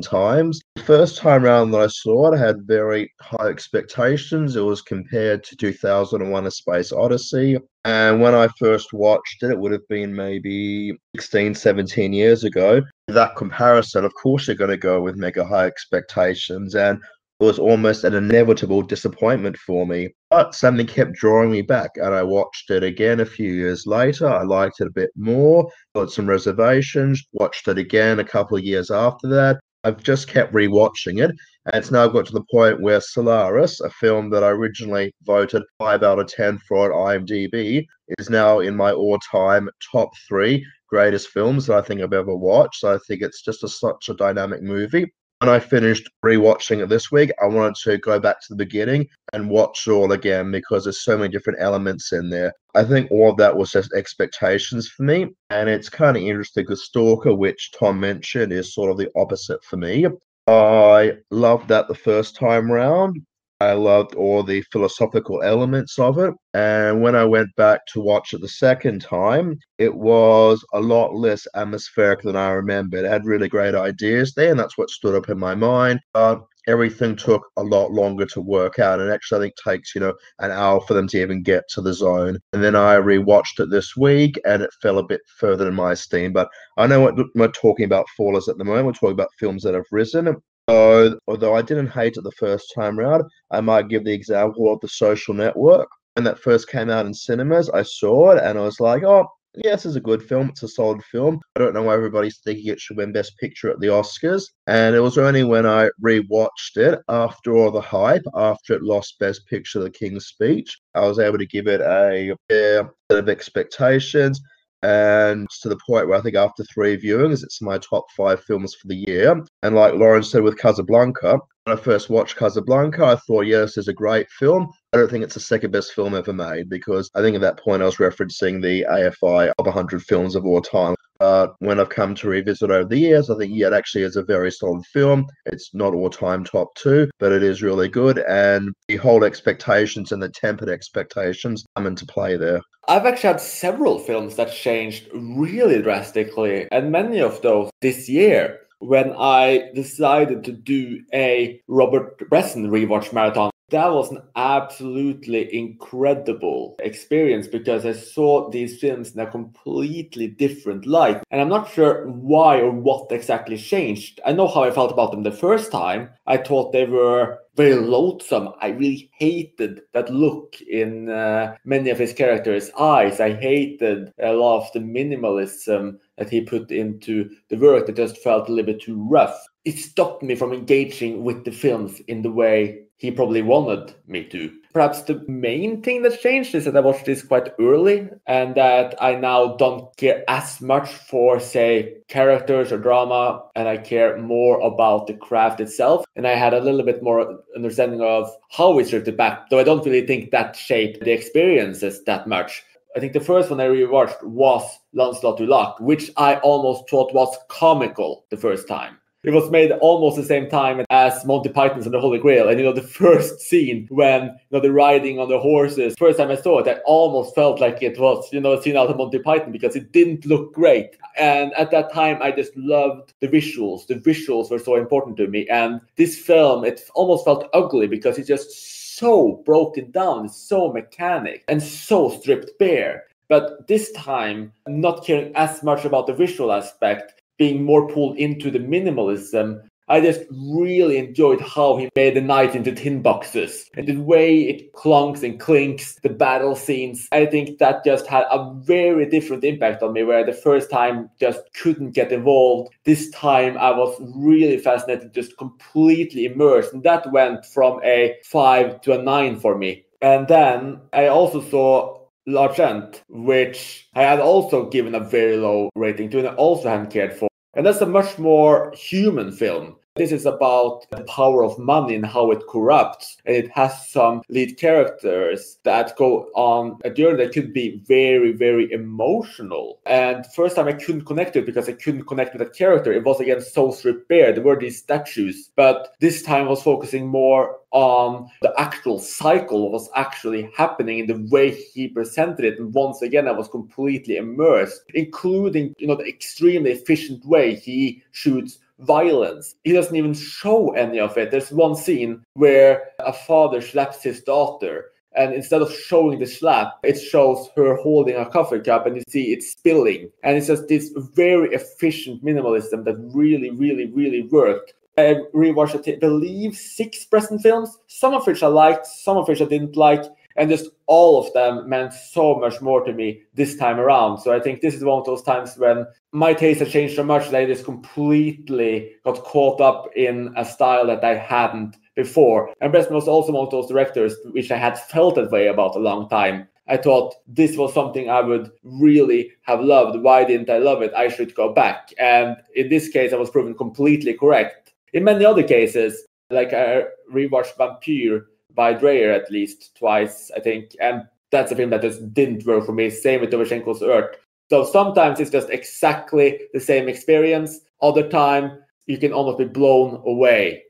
times. The first time around that I saw it, I had very high expectations. It was compared to 2001 A Space Odyssey. And when I first watched it, it would have been maybe 16, 17 years ago. That comparison, of course, you're going to go with mega high expectations. And it was almost an inevitable disappointment for me. But something kept drawing me back, and I watched it again a few years later. I liked it a bit more, got some reservations, watched it again a couple of years after that. I've just kept rewatching it, and it's now got to the point where Solaris, a film that I originally voted 5 out of 10 for at IMDb, is now in my all time top three greatest films that I think I've ever watched. So I think it's just a, such a dynamic movie. When I finished rewatching it this week, I wanted to go back to the beginning and watch all again because there's so many different elements in there. I think all of that was just expectations for me. And it's kind of interesting because Stalker, which Tom mentioned, is sort of the opposite for me. I loved that the first time round. I loved all the philosophical elements of it. And when I went back to watch it the second time, it was a lot less atmospheric than I remembered. It had really great ideas there, and that's what stood up in my mind. But everything took a lot longer to work out. And actually, I think takes, you know, an hour for them to even get to the zone. And then I rewatched it this week and it fell a bit further in my esteem. But I know what we're talking about fallers at the moment. We're talking about films that have risen. So, although I didn't hate it the first time around, I might give the example of the social network. When that first came out in cinemas, I saw it and I was like, oh, yes, it's a good film. It's a solid film. I don't know why everybody's thinking it should win Best Picture at the Oscars. And it was only when I rewatched it after all the hype, after it lost Best Picture, The King's Speech, I was able to give it a fair set of expectations. And to the point where I think after three viewings, it's my top five films for the year. And like Lauren said with Casablanca, when I first watched Casablanca, I thought, yes, this is a great film. I don't think it's the second best film ever made because I think at that point I was referencing the AFI of 100 films of all time. But when I've come to revisit over the years, I think, yeah, it actually is a very solid film. It's not all time top two, but it is really good. And the whole expectations and the tempered expectations come into play there. I've actually had several films that changed really drastically, and many of those this year when I decided to do a Robert Bresson rewatch marathon. That was an absolutely incredible experience because I saw these films in a completely different light. And I'm not sure why or what exactly changed. I know how I felt about them the first time. I thought they were very loathsome. I really hated that look in uh, many of his characters' eyes. I hated a lot of the minimalism that he put into the work that just felt a little bit too rough. It stopped me from engaging with the films in the way he probably wanted me to. Perhaps the main thing that changed is that I watched this quite early and that I now don't care as much for, say, characters or drama, and I care more about the craft itself. And I had a little bit more understanding of how we stripped it back, though I don't really think that shaped the experiences that much. I think the first one I rewatched was Lancelot du Lac, which I almost thought was comical the first time. It was made almost the same time as Monty Python's and the Holy Grail. And you know, the first scene when you know the riding on the horses, first time I saw it, I almost felt like it was, you know, a scene out of Monty Python because it didn't look great. And at that time I just loved the visuals. The visuals were so important to me. And this film, it almost felt ugly because it's just so broken down, so mechanic and so stripped bare. But this time, not caring as much about the visual aspect, being more pulled into the minimalism, I just really enjoyed how he made the knight into tin boxes and the way it clunks and clinks, the battle scenes. I think that just had a very different impact on me, where the first time just couldn't get involved. This time I was really fascinated, just completely immersed. And that went from a five to a nine for me. And then I also saw L'Argent, which I had also given a very low rating to and I also hadn't cared for. And that's a much more human film. This is about the power of money and how it corrupts. And it has some lead characters that go on a journey that could be very, very emotional. And first time I couldn't connect to it because I couldn't connect with that character. It was again Souls bare. There were these statues. But this time I was focusing more on the actual cycle, was actually happening in the way he presented it. And once again, I was completely immersed, including, you know, the extremely efficient way he shoots violence. He doesn't even show any of it. There's one scene where a father slaps his daughter. And instead of showing the slap, it shows her holding a coffee cup and you see it spilling. And it's just this very efficient minimalism that really, really, really worked. I rewatched, I believe, six Bresson films, some of which I liked, some of which I didn't like and just all of them meant so much more to me this time around. So I think this is one of those times when my taste has changed so much that I just completely got caught up in a style that I hadn't before. And Bresson was also one of those directors which I had felt that way about a long time. I thought this was something I would really have loved. Why didn't I love it? I should go back. And in this case, I was proven completely correct. In many other cases, like I rewatched Vampyr by Dreyer at least twice, I think. And that's a film that just didn't work for me. Same with Dovzhenko's Earth. So sometimes it's just exactly the same experience. Other time you can almost be blown away.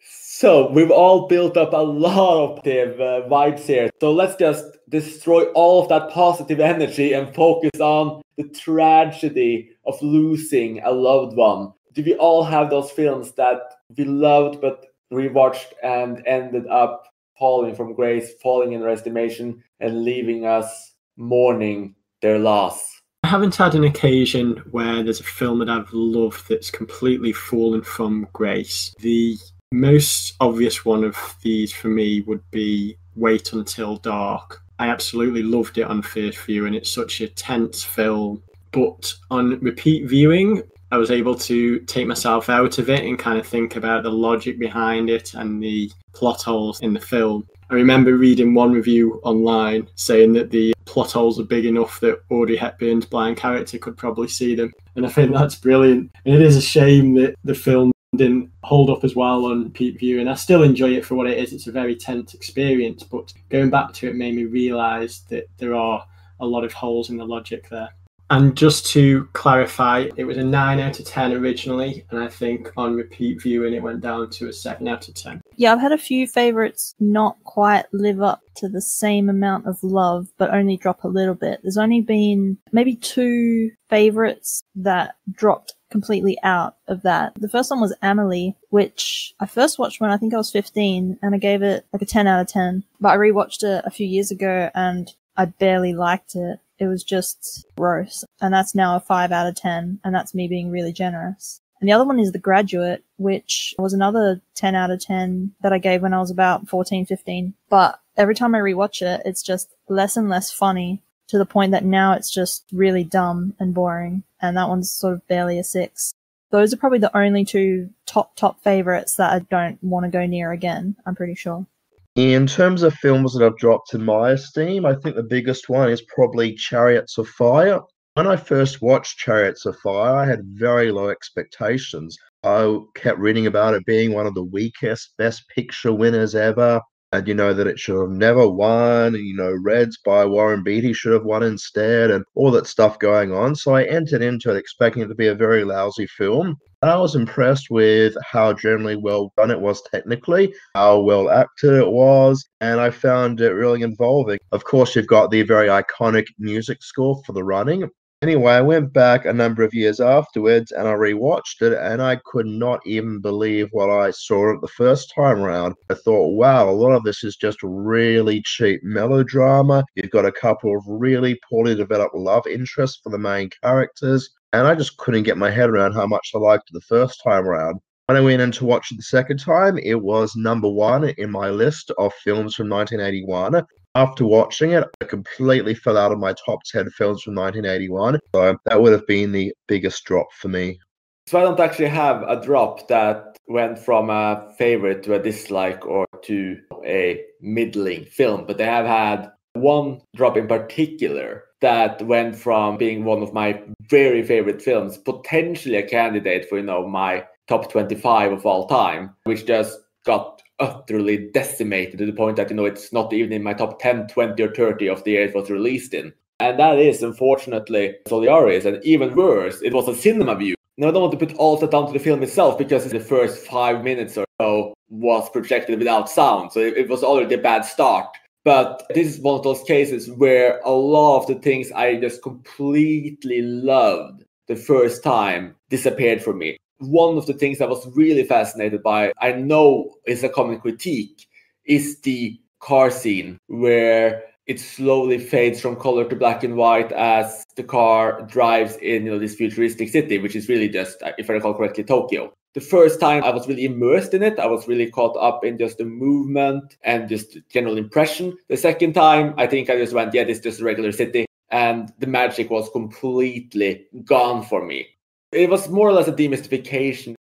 So we've all built up a lot of positive uh, vibes here. So let's just destroy all of that positive energy and focus on the tragedy of losing a loved one. Do we all have those films that we loved but rewatched and ended up falling from grace, falling in their estimation, and leaving us mourning their loss. I haven't had an occasion where there's a film that I've loved that's completely fallen from grace. The most obvious one of these for me would be Wait Until Dark. I absolutely loved it on first view, and it's such a tense film. But on repeat viewing, I was able to take myself out of it and kind of think about the logic behind it and the plot holes in the film. I remember reading one review online saying that the plot holes are big enough that Audrey Hepburn's blind character could probably see them. And I think that's brilliant. And it is a shame that the film didn't hold up as well on peak view and I still enjoy it for what it is. It's a very tense experience, but going back to it made me realise that there are a lot of holes in the logic there. And just to clarify, it was a 9 out of 10 originally, and I think on repeat viewing it went down to a 7 out of 10. Yeah, I've had a few favourites not quite live up to the same amount of love, but only drop a little bit. There's only been maybe two favourites that dropped completely out of that. The first one was Amelie, which I first watched when I think I was 15 and I gave it like a 10 out of 10. But I rewatched it a few years ago and I barely liked it. It was just gross. And that's now a 5 out of 10. And that's me being really generous. And the other one is The Graduate, which was another 10 out of 10 that I gave when I was about 14, 15. But every time I rewatch it, it's just less and less funny to the point that now it's just really dumb and boring. And that one's sort of barely a six. Those are probably the only two top, top favorites that I don't want to go near again, I'm pretty sure. In terms of films that I've dropped in my esteem, I think the biggest one is probably Chariots of Fire. When I first watched Chariots of Fire, I had very low expectations. I kept reading about it being one of the weakest Best Picture winners ever and you know that it should have never won. You know, Reds by Warren Beatty should have won instead, and all that stuff going on. So I entered into it expecting it to be a very lousy film. I was impressed with how generally well done it was technically, how well acted it was, and I found it really involving. Of course, you've got the very iconic music score for the running, Anyway, I went back a number of years afterwards and I rewatched it, and I could not even believe what I saw it the first time around. I thought, wow, a lot of this is just really cheap melodrama. You've got a couple of really poorly developed love interests for the main characters, and I just couldn't get my head around how much I liked it the first time around. When I went in to watch it the second time, it was number one in my list of films from 1981 after watching it, I completely fell out of my top 10 films from 1981. So that would have been the biggest drop for me. So I don't actually have a drop that went from a favorite to a dislike or to a middling film, but they have had one drop in particular that went from being one of my very favorite films, potentially a candidate for, you know, my top 25 of all time, which just got utterly decimated to the point that you know it's not even in my top 10 20 or 30 of the year it was released in. And that is unfortunately Solaris. And even worse it was a cinema view. Now i don't want to put all that down to the film itself because the first five minutes or so was projected without sound. So it, it was already a bad start but this is one of those cases where a lot of the things i just completely loved the first time disappeared from me one of the things I was really fascinated by, I know is a common critique, is the car scene where it slowly fades from color to black and white as the car drives in you know this futuristic city, which is really just, if I recall correctly, Tokyo. The first time I was really immersed in it, I was really caught up in just the movement and just general impression. The second time, I think I just went, yeah, this is just a regular city. And the magic was completely gone for me. It was more or less a demystification.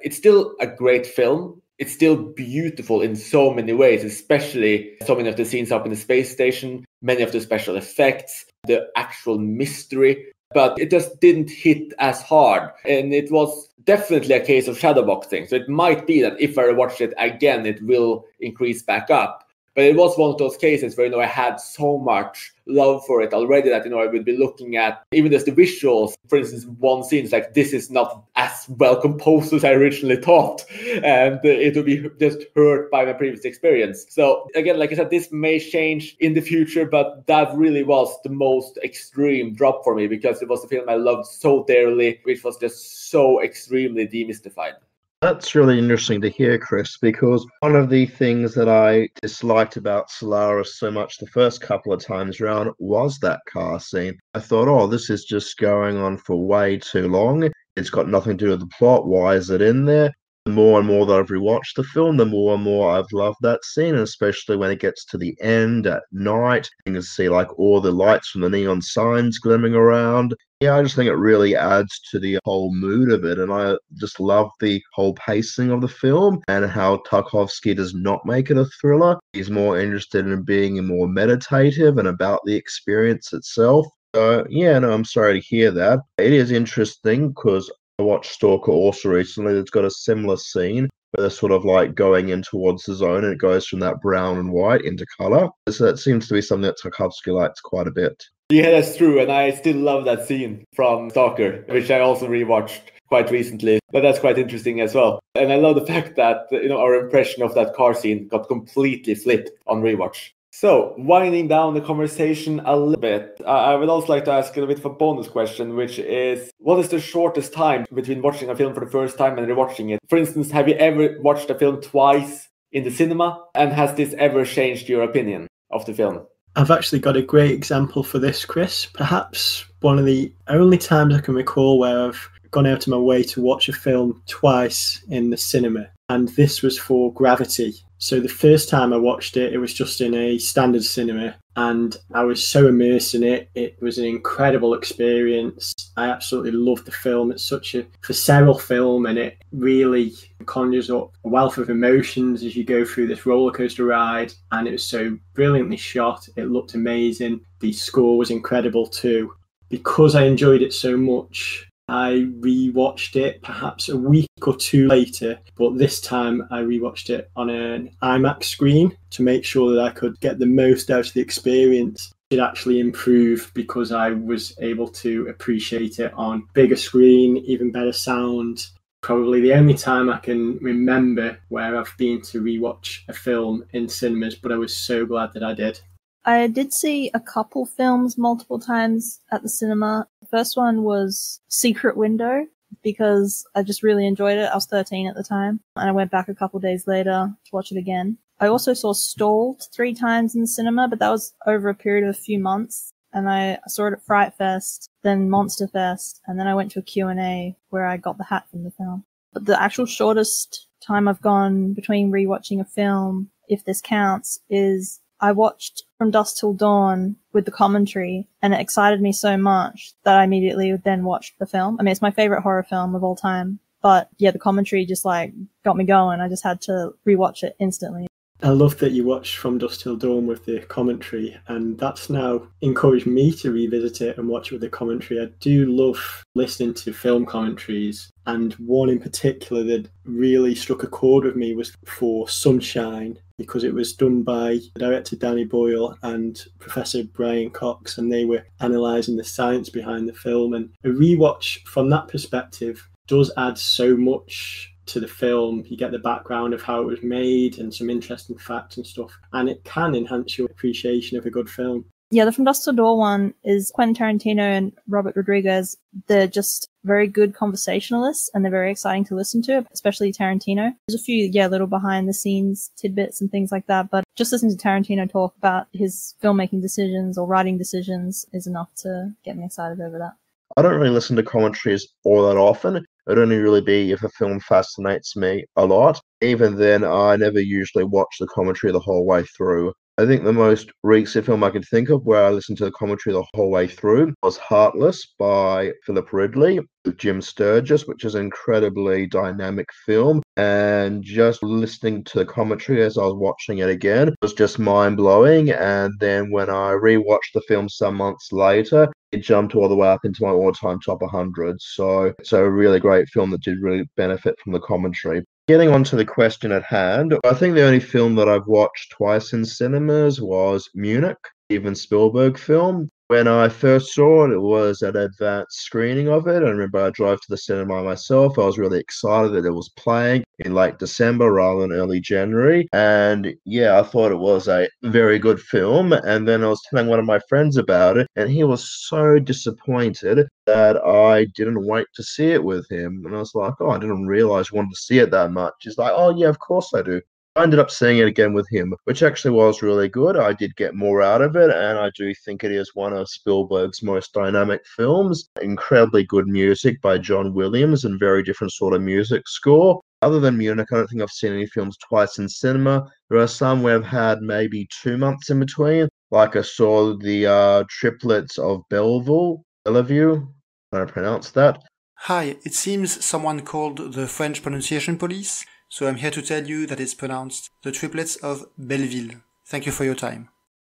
It's still a great film. It's still beautiful in so many ways, especially so many of the scenes up in the space station, many of the special effects, the actual mystery. But it just didn't hit as hard. And it was definitely a case of shadowboxing. So it might be that if I watch it again, it will increase back up. But it was one of those cases where you know I had so much love for it already that you know I would be looking at even just the visuals. For instance, one scene is like this is not as well composed as I originally thought, and it would be just hurt by my previous experience. So again, like I said, this may change in the future, but that really was the most extreme drop for me because it was a film I loved so dearly, which was just so extremely demystified. That's really interesting to hear, Chris, because one of the things that I disliked about Solaris so much the first couple of times around was that car scene. I thought, oh, this is just going on for way too long. It's got nothing to do with the plot. Why is it in there? More and more that I've rewatched the film, the more and more I've loved that scene, especially when it gets to the end at night. You can see like all the lights from the neon signs glimmering around. Yeah, I just think it really adds to the whole mood of it. And I just love the whole pacing of the film and how Tarkovsky does not make it a thriller. He's more interested in being more meditative and about the experience itself. So, yeah, no, I'm sorry to hear that. It is interesting because I watched Stalker also recently that's got a similar scene where they're sort of like going in towards the zone and it goes from that brown and white into color. So that seems to be something that Tarkovsky likes quite a bit. Yeah, that's true. And I still love that scene from Stalker, which I also rewatched quite recently. But that's quite interesting as well. And I love the fact that, you know, our impression of that car scene got completely flipped on rewatch. So, winding down the conversation a little bit, I would also like to ask a little bit of a bonus question, which is what is the shortest time between watching a film for the first time and rewatching it? For instance, have you ever watched a film twice in the cinema? And has this ever changed your opinion of the film? I've actually got a great example for this, Chris. Perhaps one of the only times I can recall where I've gone out of my way to watch a film twice in the cinema. And this was for Gravity, so the first time I watched it, it was just in a standard cinema, and I was so immersed in it. It was an incredible experience. I absolutely loved the film. It's such a visceral film, and it really conjures up a wealth of emotions as you go through this roller coaster ride. And it was so brilliantly shot. It looked amazing. The score was incredible too. Because I enjoyed it so much, I rewatched it perhaps a week or two later, but this time I rewatched it on an IMAX screen to make sure that I could get the most out of the experience. It actually improved because I was able to appreciate it on bigger screen, even better sound. Probably the only time I can remember where I've been to rewatch a film in cinemas, but I was so glad that I did. I did see a couple films multiple times at the cinema. First one was Secret Window because I just really enjoyed it. I was 13 at the time and I went back a couple days later to watch it again. I also saw Stalled three times in the cinema, but that was over a period of a few months. And I saw it at Fright Fest, then Monster Fest, and then I went to a Q&A where I got the hat from the film. But the actual shortest time I've gone between rewatching a film, if this counts, is I watched From Dusk Till Dawn with the commentary and it excited me so much that I immediately then watched the film. I mean, it's my favorite horror film of all time. But yeah, the commentary just like got me going. I just had to rewatch it instantly. I love that you watched From Dusk Till Dawn with the commentary, and that's now encouraged me to revisit it and watch it with the commentary. I do love listening to film commentaries, and one in particular that really struck a chord with me was for Sunshine, because it was done by director Danny Boyle and Professor Brian Cox, and they were analysing the science behind the film. And a rewatch from that perspective does add so much to the film. You get the background of how it was made and some interesting facts and stuff, and it can enhance your appreciation of a good film. Yeah, the From Dusk Till Dawn one is Quentin Tarantino and Robert Rodriguez. They're just very good conversationalists and they're very exciting to listen to, especially Tarantino. There's a few, yeah, little behind the scenes tidbits and things like that, but just listening to Tarantino talk about his filmmaking decisions or writing decisions is enough to get me excited over that. I don't really listen to commentaries all that often. It'd only really be if a film fascinates me a lot. Even then, I never usually watch the commentary the whole way through. I think the most recent film I can think of where I listened to the commentary the whole way through was Heartless by Philip Ridley with Jim Sturgess, which is an incredibly dynamic film. And just listening to the commentary as I was watching it again was just mind blowing. And then when I rewatched the film some months later, it jumped all the way up into my all time top 100. So it's a really great film that did really benefit from the commentary. Getting on to the question at hand, I think the only film that I've watched twice in cinemas was Munich, Steven Spielberg film. When I first saw it, it was an advanced screening of it. I remember I drove to the cinema myself. I was really excited that it was playing in late December rather than early January. And yeah, I thought it was a very good film. And then I was telling one of my friends about it, and he was so disappointed that I didn't wait to see it with him. And I was like, oh, I didn't realize you wanted to see it that much. He's like, oh, yeah, of course I do. I ended up seeing it again with him, which actually was really good. I did get more out of it, and I do think it is one of Spielberg's most dynamic films. Incredibly good music by John Williams and very different sort of music score. Other than Munich, I don't think I've seen any films twice in cinema. There are some where I've had maybe two months in between. Like I saw the uh, triplets of Belleville, Bellevue, I pronounce that. Hi, it seems someone called the French pronunciation police so I'm here to tell you that it's pronounced the triplets of Belleville. Thank you for your time.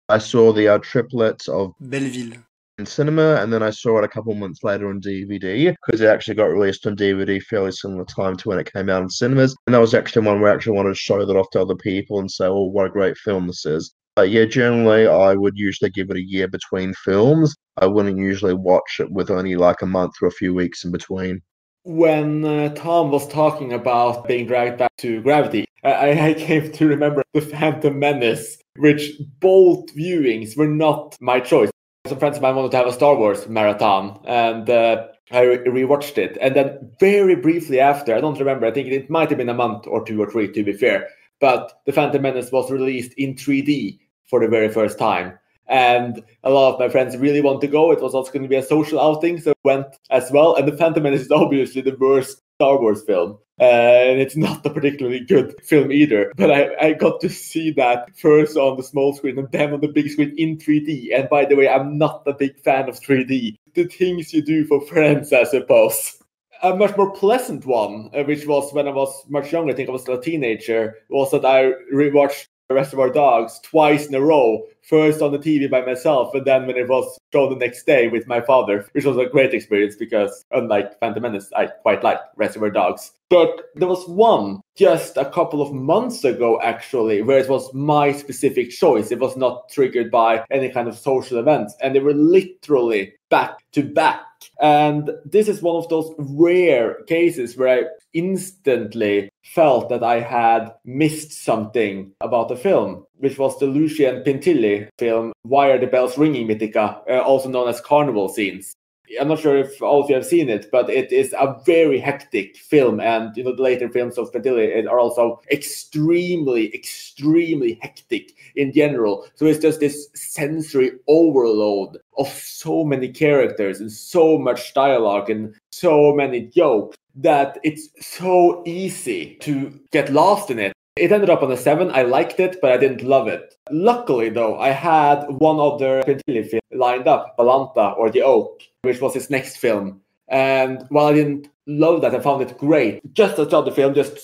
I saw the uh, triplets of Belleville in cinema, and then I saw it a couple months later on DVD because it actually got released on DVD fairly similar time to when it came out in cinemas. And that was actually one where I actually wanted to show that off to other people and say, "Oh, what a great film this is." But yeah, generally, I would usually give it a year between films. I wouldn't usually watch it with only like a month or a few weeks in between when uh, Tom was talking about being dragged back to gravity, I, I came to remember The Phantom Menace, which both viewings were not my choice. Some friends of mine wanted to have a Star Wars marathon, and uh, I re- rewatched it. And then, very briefly after, I don't remember, I think it might have been a month or two or three, to be fair, but The Phantom Menace was released in 3D for the very first time. And a lot of my friends really want to go. It was also going to be a social outing, so went as well. And The Phantom Menace is obviously the worst Star Wars film. Uh, and it's not a particularly good film either. But I, I got to see that first on the small screen and then on the big screen in 3D. And by the way, I'm not a big fan of 3D. The things you do for friends, I suppose. A much more pleasant one, uh, which was when I was much younger, I think I was a teenager, was that I rewatched Reservoir Dogs twice in a row. First on the TV by myself, and then when it was shown the next day with my father, which was a great experience because, unlike Phantom Menace, I quite like Reservoir Dogs. But there was one just a couple of months ago, actually, where it was my specific choice. It was not triggered by any kind of social events, and they were literally back to back. And this is one of those rare cases where I instantly felt that I had missed something about the film, which was the Lucian Pintilie film, Why Are the Bells Ringing Mitica, uh, also known as Carnival Scenes. I'm not sure if all of you have seen it, but it is a very hectic film, and you know the later films of Pintilie are also extremely, extremely hectic in general. So it's just this sensory overload of so many characters and so much dialogue and so many jokes that it's so easy to get lost in it. It ended up on a seven. I liked it, but I didn't love it. Luckily, though, I had one other Pintilie film lined up, Balanta or The Oak, which was his next film. And while I didn't love that, I found it great. Just as the film, just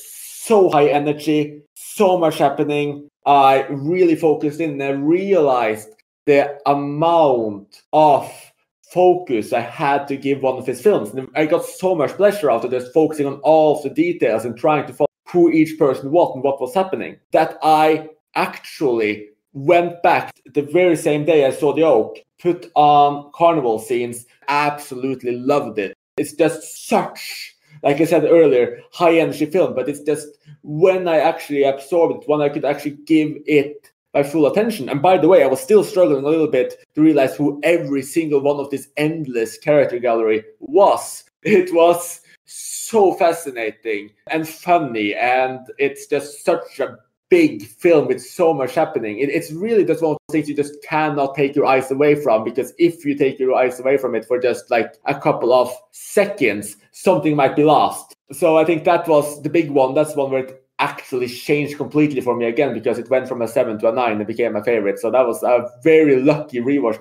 so high energy, so much happening. I really focused in and I realized the amount of focus I had to give one of his films. And I got so much pleasure out of just focusing on all the details and trying to follow who each person was and what was happening that I actually went back the very same day I saw The Oak, put on carnival scenes, absolutely loved it. It's just such, like I said earlier, high energy film, but it's just when I actually absorbed it, when I could actually give it my full attention. And by the way, I was still struggling a little bit to realize who every single one of this endless character gallery was. It was so fascinating and funny, and it's just such a big film with so much happening. It, it's really just one of those things you just cannot take your eyes away from because if you take your eyes away from it for just like a couple of seconds, something might be lost. So I think that was the big one. That's one where it actually changed completely for me again because it went from a seven to a nine and became my favorite. So that was a very lucky rewatch.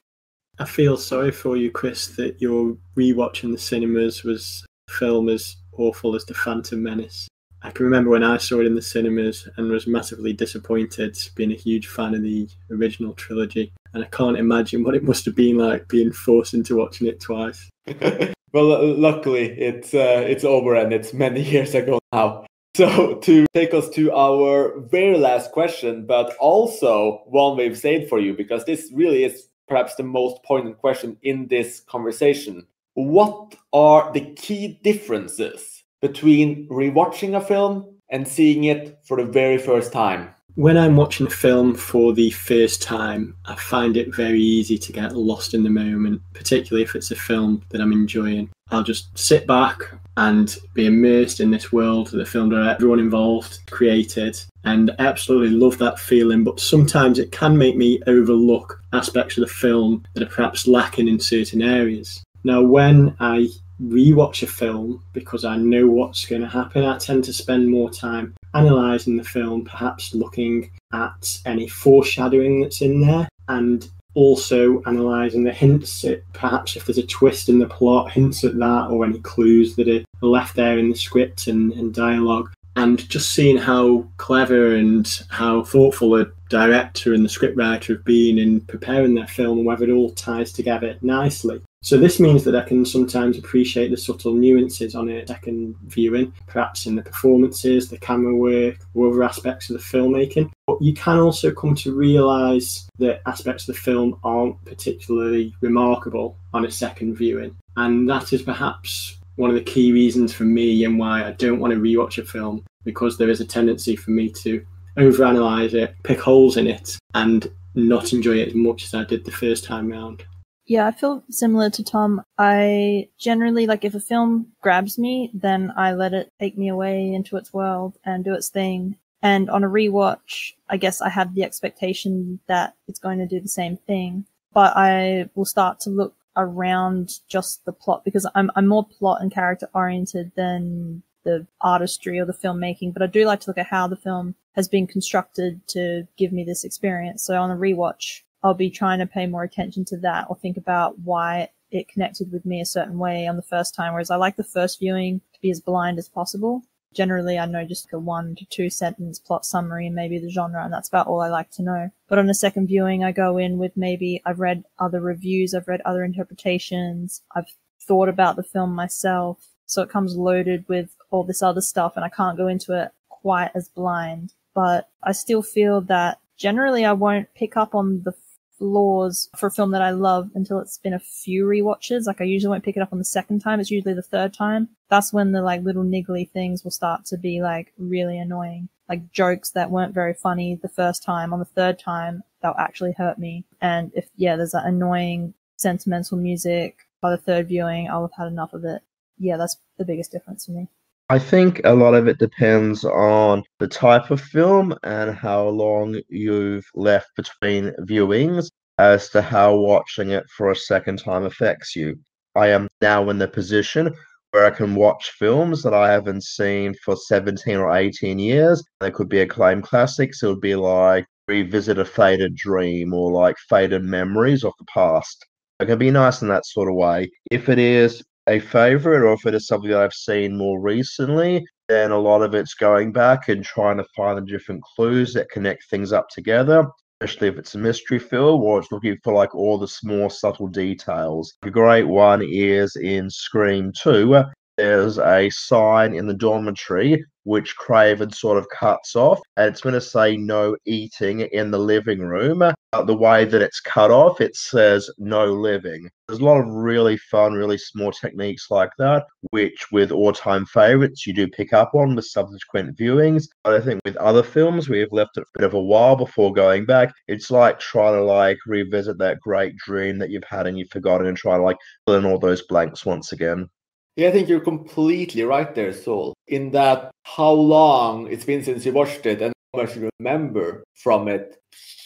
I feel sorry for you, Chris, that your rewatch in the cinemas was film as awful as The Phantom Menace. I can remember when I saw it in the cinemas and was massively disappointed, being a huge fan of the original trilogy. And I can't imagine what it must have been like being forced into watching it twice. well, luckily it's uh, it's over and it's many years ago now. So to take us to our very last question, but also one we've saved for you because this really is perhaps the most poignant question in this conversation. What are the key differences between rewatching a film and seeing it for the very first time? When I'm watching a film for the first time, I find it very easy to get lost in the moment, particularly if it's a film that I'm enjoying. I'll just sit back and be immersed in this world that the film director, everyone involved, created. And absolutely love that feeling, but sometimes it can make me overlook aspects of the film that are perhaps lacking in certain areas. Now, when I rewatch a film because I know what's going to happen, I tend to spend more time analysing the film, perhaps looking at any foreshadowing that's in there, and also analysing the hints at perhaps if there's a twist in the plot, hints at that, or any clues that are left there in the script and, and dialogue. And just seeing how clever and how thoughtful a director and the scriptwriter have been in preparing their film whether it all ties together nicely. So this means that I can sometimes appreciate the subtle nuances on a second viewing, perhaps in the performances, the camera work, or other aspects of the filmmaking. But you can also come to realise that aspects of the film aren't particularly remarkable on a second viewing. And that is perhaps one of the key reasons for me and why I don't want to rewatch a film because there is a tendency for me to overanalyze it, pick holes in it, and not enjoy it as much as I did the first time round. Yeah, I feel similar to Tom. I generally like if a film grabs me, then I let it take me away into its world and do its thing. And on a rewatch, I guess I have the expectation that it's going to do the same thing, but I will start to look around just the plot because I'm I'm more plot and character oriented than the artistry or the filmmaking, but I do like to look at how the film has been constructed to give me this experience. So on a rewatch, I'll be trying to pay more attention to that or think about why it connected with me a certain way on the first time. Whereas I like the first viewing to be as blind as possible. Generally, I know just a one to two sentence plot summary and maybe the genre, and that's about all I like to know. But on a second viewing, I go in with maybe I've read other reviews, I've read other interpretations, I've thought about the film myself. So it comes loaded with all this other stuff, and I can't go into it quite as blind. But I still feel that generally I won't pick up on the flaws for a film that I love until it's been a few re-watches. Like I usually won't pick it up on the second time. It's usually the third time. That's when the like little niggly things will start to be like really annoying. Like jokes that weren't very funny the first time. On the third time, they'll actually hurt me. And if, yeah, there's that annoying sentimental music by the third viewing, I'll have had enough of it. Yeah, that's the biggest difference for me. I think a lot of it depends on the type of film and how long you've left between viewings as to how watching it for a second time affects you. I am now in the position where I can watch films that I haven't seen for 17 or 18 years. They could be acclaimed classics. It would be like Revisit a Faded Dream or like Faded Memories of the Past. It can be nice in that sort of way. If it is a favorite or if it is something that I've seen more recently, then a lot of it's going back and trying to find the different clues that connect things up together. Especially if it's a mystery film or it's looking for like all the small subtle details. A great one is in Scream 2. There's a sign in the dormitory which Craven sort of cuts off, and it's going to say no eating in the living room. The way that it's cut off, it says no living. There's a lot of really fun, really small techniques like that, which with all time favorites you do pick up on with subsequent viewings. But I think with other films, we have left it a bit of a while before going back. It's like trying to like revisit that great dream that you've had and you've forgotten and try to like fill in all those blanks once again. Yeah, I think you're completely right there, Sol, in that how long it's been since you watched it and how much you remember from it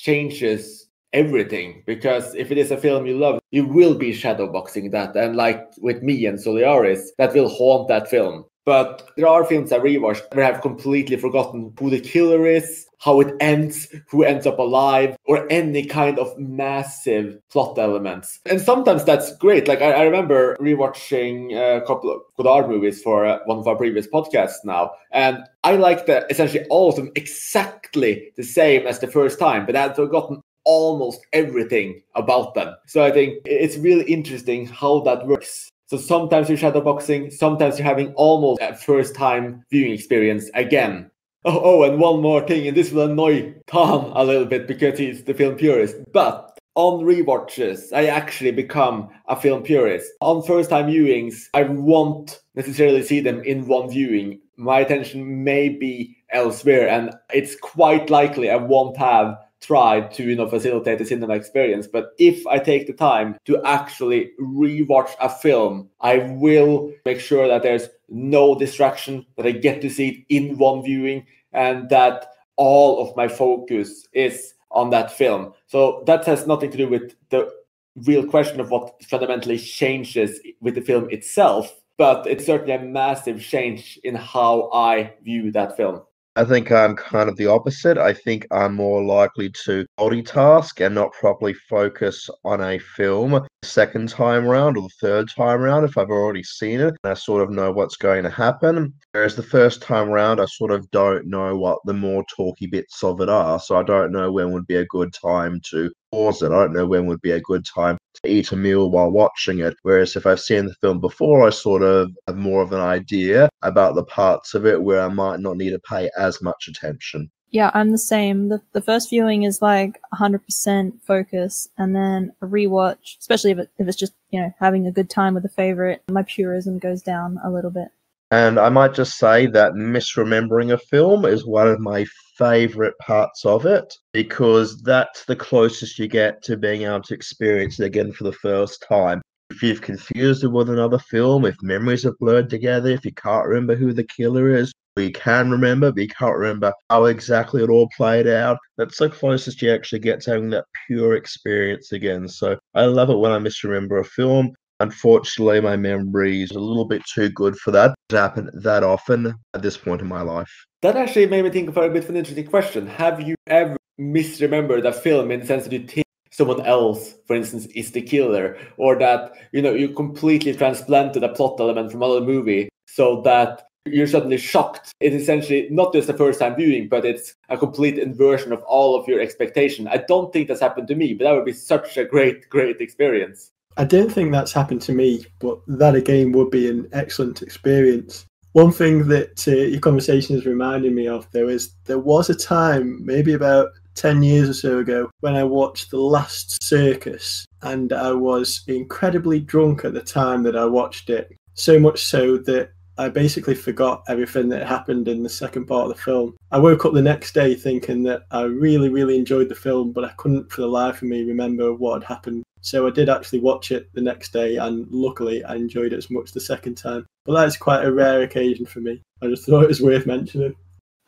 changes everything. Because if it is a film you love, you will be shadowboxing that. And like with me and Solaris, that will haunt that film. But there are films I rewatched where I've completely forgotten who the killer is, how it ends, who ends up alive, or any kind of massive plot elements. And sometimes that's great. Like I, I remember rewatching a couple of Godard movies for uh, one of our previous podcasts now, and I liked that essentially all of them exactly the same as the first time, but I had forgotten almost everything about them. So I think it's really interesting how that works. So sometimes you're shadowboxing, sometimes you're having almost a first time viewing experience again. Oh, oh, and one more thing, and this will annoy Tom a little bit because he's the film purist. But on rewatches, I actually become a film purist. On first time viewings, I won't necessarily see them in one viewing. My attention may be elsewhere, and it's quite likely I won't have try to you know facilitate the cinema experience. But if i take the time to actually rewatch a film i will make sure that there's no distraction that i get to see it in one viewing and that all of my focus is on that film. So that has nothing to do with the real question of what fundamentally changes with the film itself but it's certainly a massive change in how i view that film I think I'm kind of the opposite. I think I'm more likely to multitask and not properly focus on a film second time round or the third time round if I've already seen it and I sort of know what's going to happen. Whereas the first time round, I sort of don't know what the more talky bits of it are. So I don't know when would be a good time to pause it. I don't know when would be a good time to eat a meal while watching it. Whereas if I've seen the film before, I sort of have more of an idea about the parts of it where I might not need to pay as much attention. Yeah, I'm the same. The, the first viewing is like 100% focus, and then a rewatch, especially if, it, if it's just, you know, having a good time with a favorite, my purism goes down a little bit. And I might just say that misremembering a film is one of my favorite parts of it because that's the closest you get to being able to experience it again for the first time. If you've confused it with another film, if memories have blurred together, if you can't remember who the killer is, you can remember, but you can't remember how exactly it all played out. That's the closest you actually get to having that pure experience again. So I love it when I misremember a film. Unfortunately, my memory is a little bit too good for that to happen that often at this point in my life. That actually made me think of a bit of an interesting question. Have you ever misremembered a film in the sense that you think someone else, for instance, is the killer, or that you know you completely transplanted a plot element from another movie so that you're suddenly shocked. It's essentially not just the first time viewing, but it's a complete inversion of all of your expectation. I don't think that's happened to me, but that would be such a great, great experience. I don't think that's happened to me, but that again would be an excellent experience. One thing that uh, your conversation is reminding me of, though, is there was a time, maybe about 10 years or so ago, when I watched The Last Circus, and I was incredibly drunk at the time that I watched it. So much so that I basically forgot everything that happened in the second part of the film. I woke up the next day thinking that I really, really enjoyed the film, but I couldn't for the life of me remember what had happened. So I did actually watch it the next day, and luckily I enjoyed it as much the second time. But that's quite a rare occasion for me. I just thought it was worth mentioning.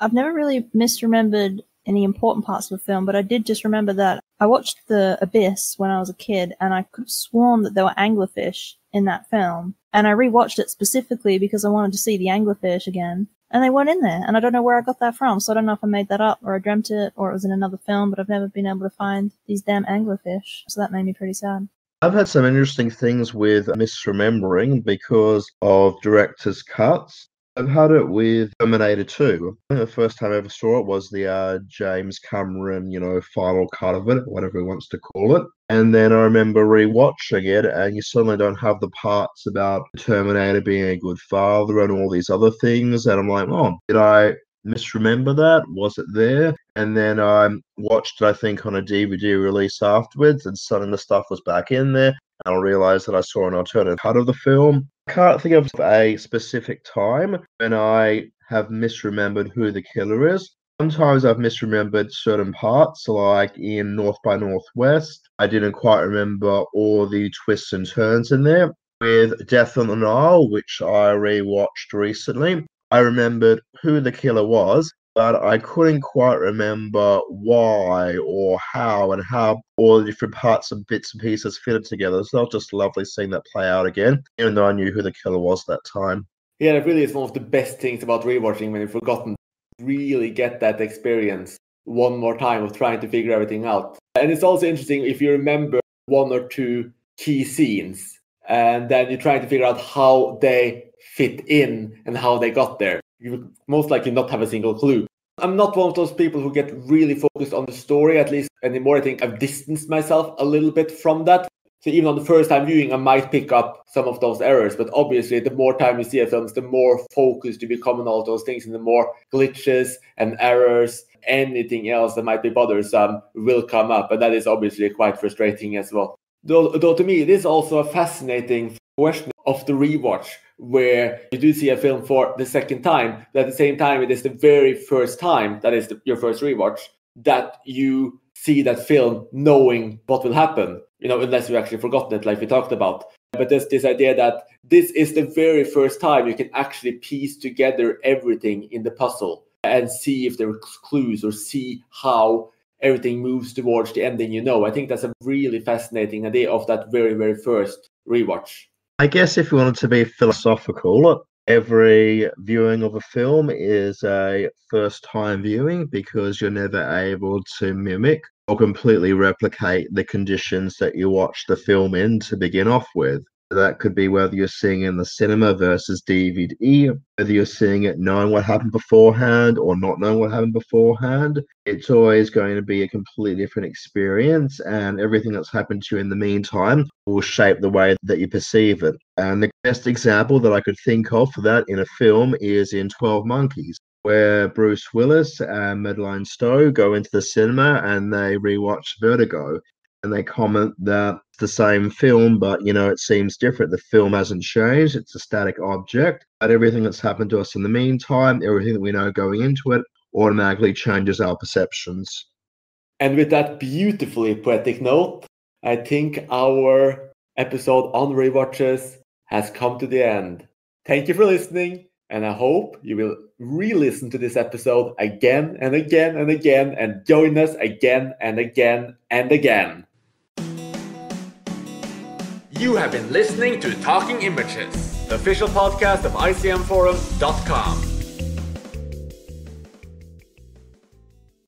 I've never really misremembered any important parts of the film, but I did just remember that I watched The Abyss when I was a kid, and I could have sworn that there were anglerfish in that film. And I rewatched it specifically because I wanted to see the anglerfish again. And they weren't in there. And I don't know where I got that from. So I don't know if I made that up or I dreamt it or it was in another film, but I've never been able to find these damn anglerfish. So that made me pretty sad. I've had some interesting things with misremembering because of director's cuts. I've had it with Terminator 2. the first time I ever saw it was the uh, James Cameron, you know, final cut of it, whatever he wants to call it. And then I remember rewatching it, and you suddenly don't have the parts about Terminator being a good father and all these other things. And I'm like, oh, did I misremember that? Was it there? And then I watched it, I think, on a DVD release afterwards, and suddenly the stuff was back in there. And I realized that I saw an alternate cut of the film can't think of a specific time when I have misremembered who the killer is. Sometimes I've misremembered certain parts, like in North by Northwest. I didn't quite remember all the twists and turns in there. With Death on the Nile, which I rewatched recently, I remembered who the killer was, but I couldn't quite remember why or how and how all the different parts and bits and pieces fitted together. So it was just lovely seeing that play out again, even though I knew who the killer was that time. Yeah, it really is one of the best things about rewatching when you've forgotten. Really get that experience one more time of trying to figure everything out. And it's also interesting if you remember one or two key scenes and then you're trying to figure out how they fit in and how they got there you would most likely not have a single clue. I'm not one of those people who get really focused on the story, at least anymore. I think I've distanced myself a little bit from that. So even on the first time viewing, I might pick up some of those errors. But obviously, the more time you see a film, the more focused you become on all those things, and the more glitches and errors, anything else that might be bothersome will come up. And that is obviously quite frustrating as well. Though, though to me, it is also a fascinating question of the rewatch where you do see a film for the second time, but at the same time, it is the very first time, that is the, your first rewatch, that you see that film knowing what will happen, you know, unless you've actually forgotten it, like we talked about. But there's this idea that this is the very first time you can actually piece together everything in the puzzle and see if there are clues or see how everything moves towards the ending you know. I think that's a really fascinating idea of that very, very first rewatch. I guess if you wanted to be philosophical, every viewing of a film is a first time viewing because you're never able to mimic or completely replicate the conditions that you watch the film in to begin off with. That could be whether you're seeing in the cinema versus DVD, whether you're seeing it knowing what happened beforehand or not knowing what happened beforehand. It's always going to be a completely different experience, and everything that's happened to you in the meantime will shape the way that you perceive it. And the best example that I could think of for that in a film is in 12 Monkeys where Bruce Willis and Madeleine Stowe go into the cinema and they rewatch Vertigo and they comment that it's the same film, but you know, it seems different. The film hasn't changed, it's a static object. But everything that's happened to us in the meantime, everything that we know going into it, automatically changes our perceptions. And with that beautifully poetic note, I think our episode on rewatches has come to the end. Thank you for listening, and I hope you will re listen to this episode again and again and again and join us again and again and again. You have been listening to Talking Images, the official podcast of ICMForum.com.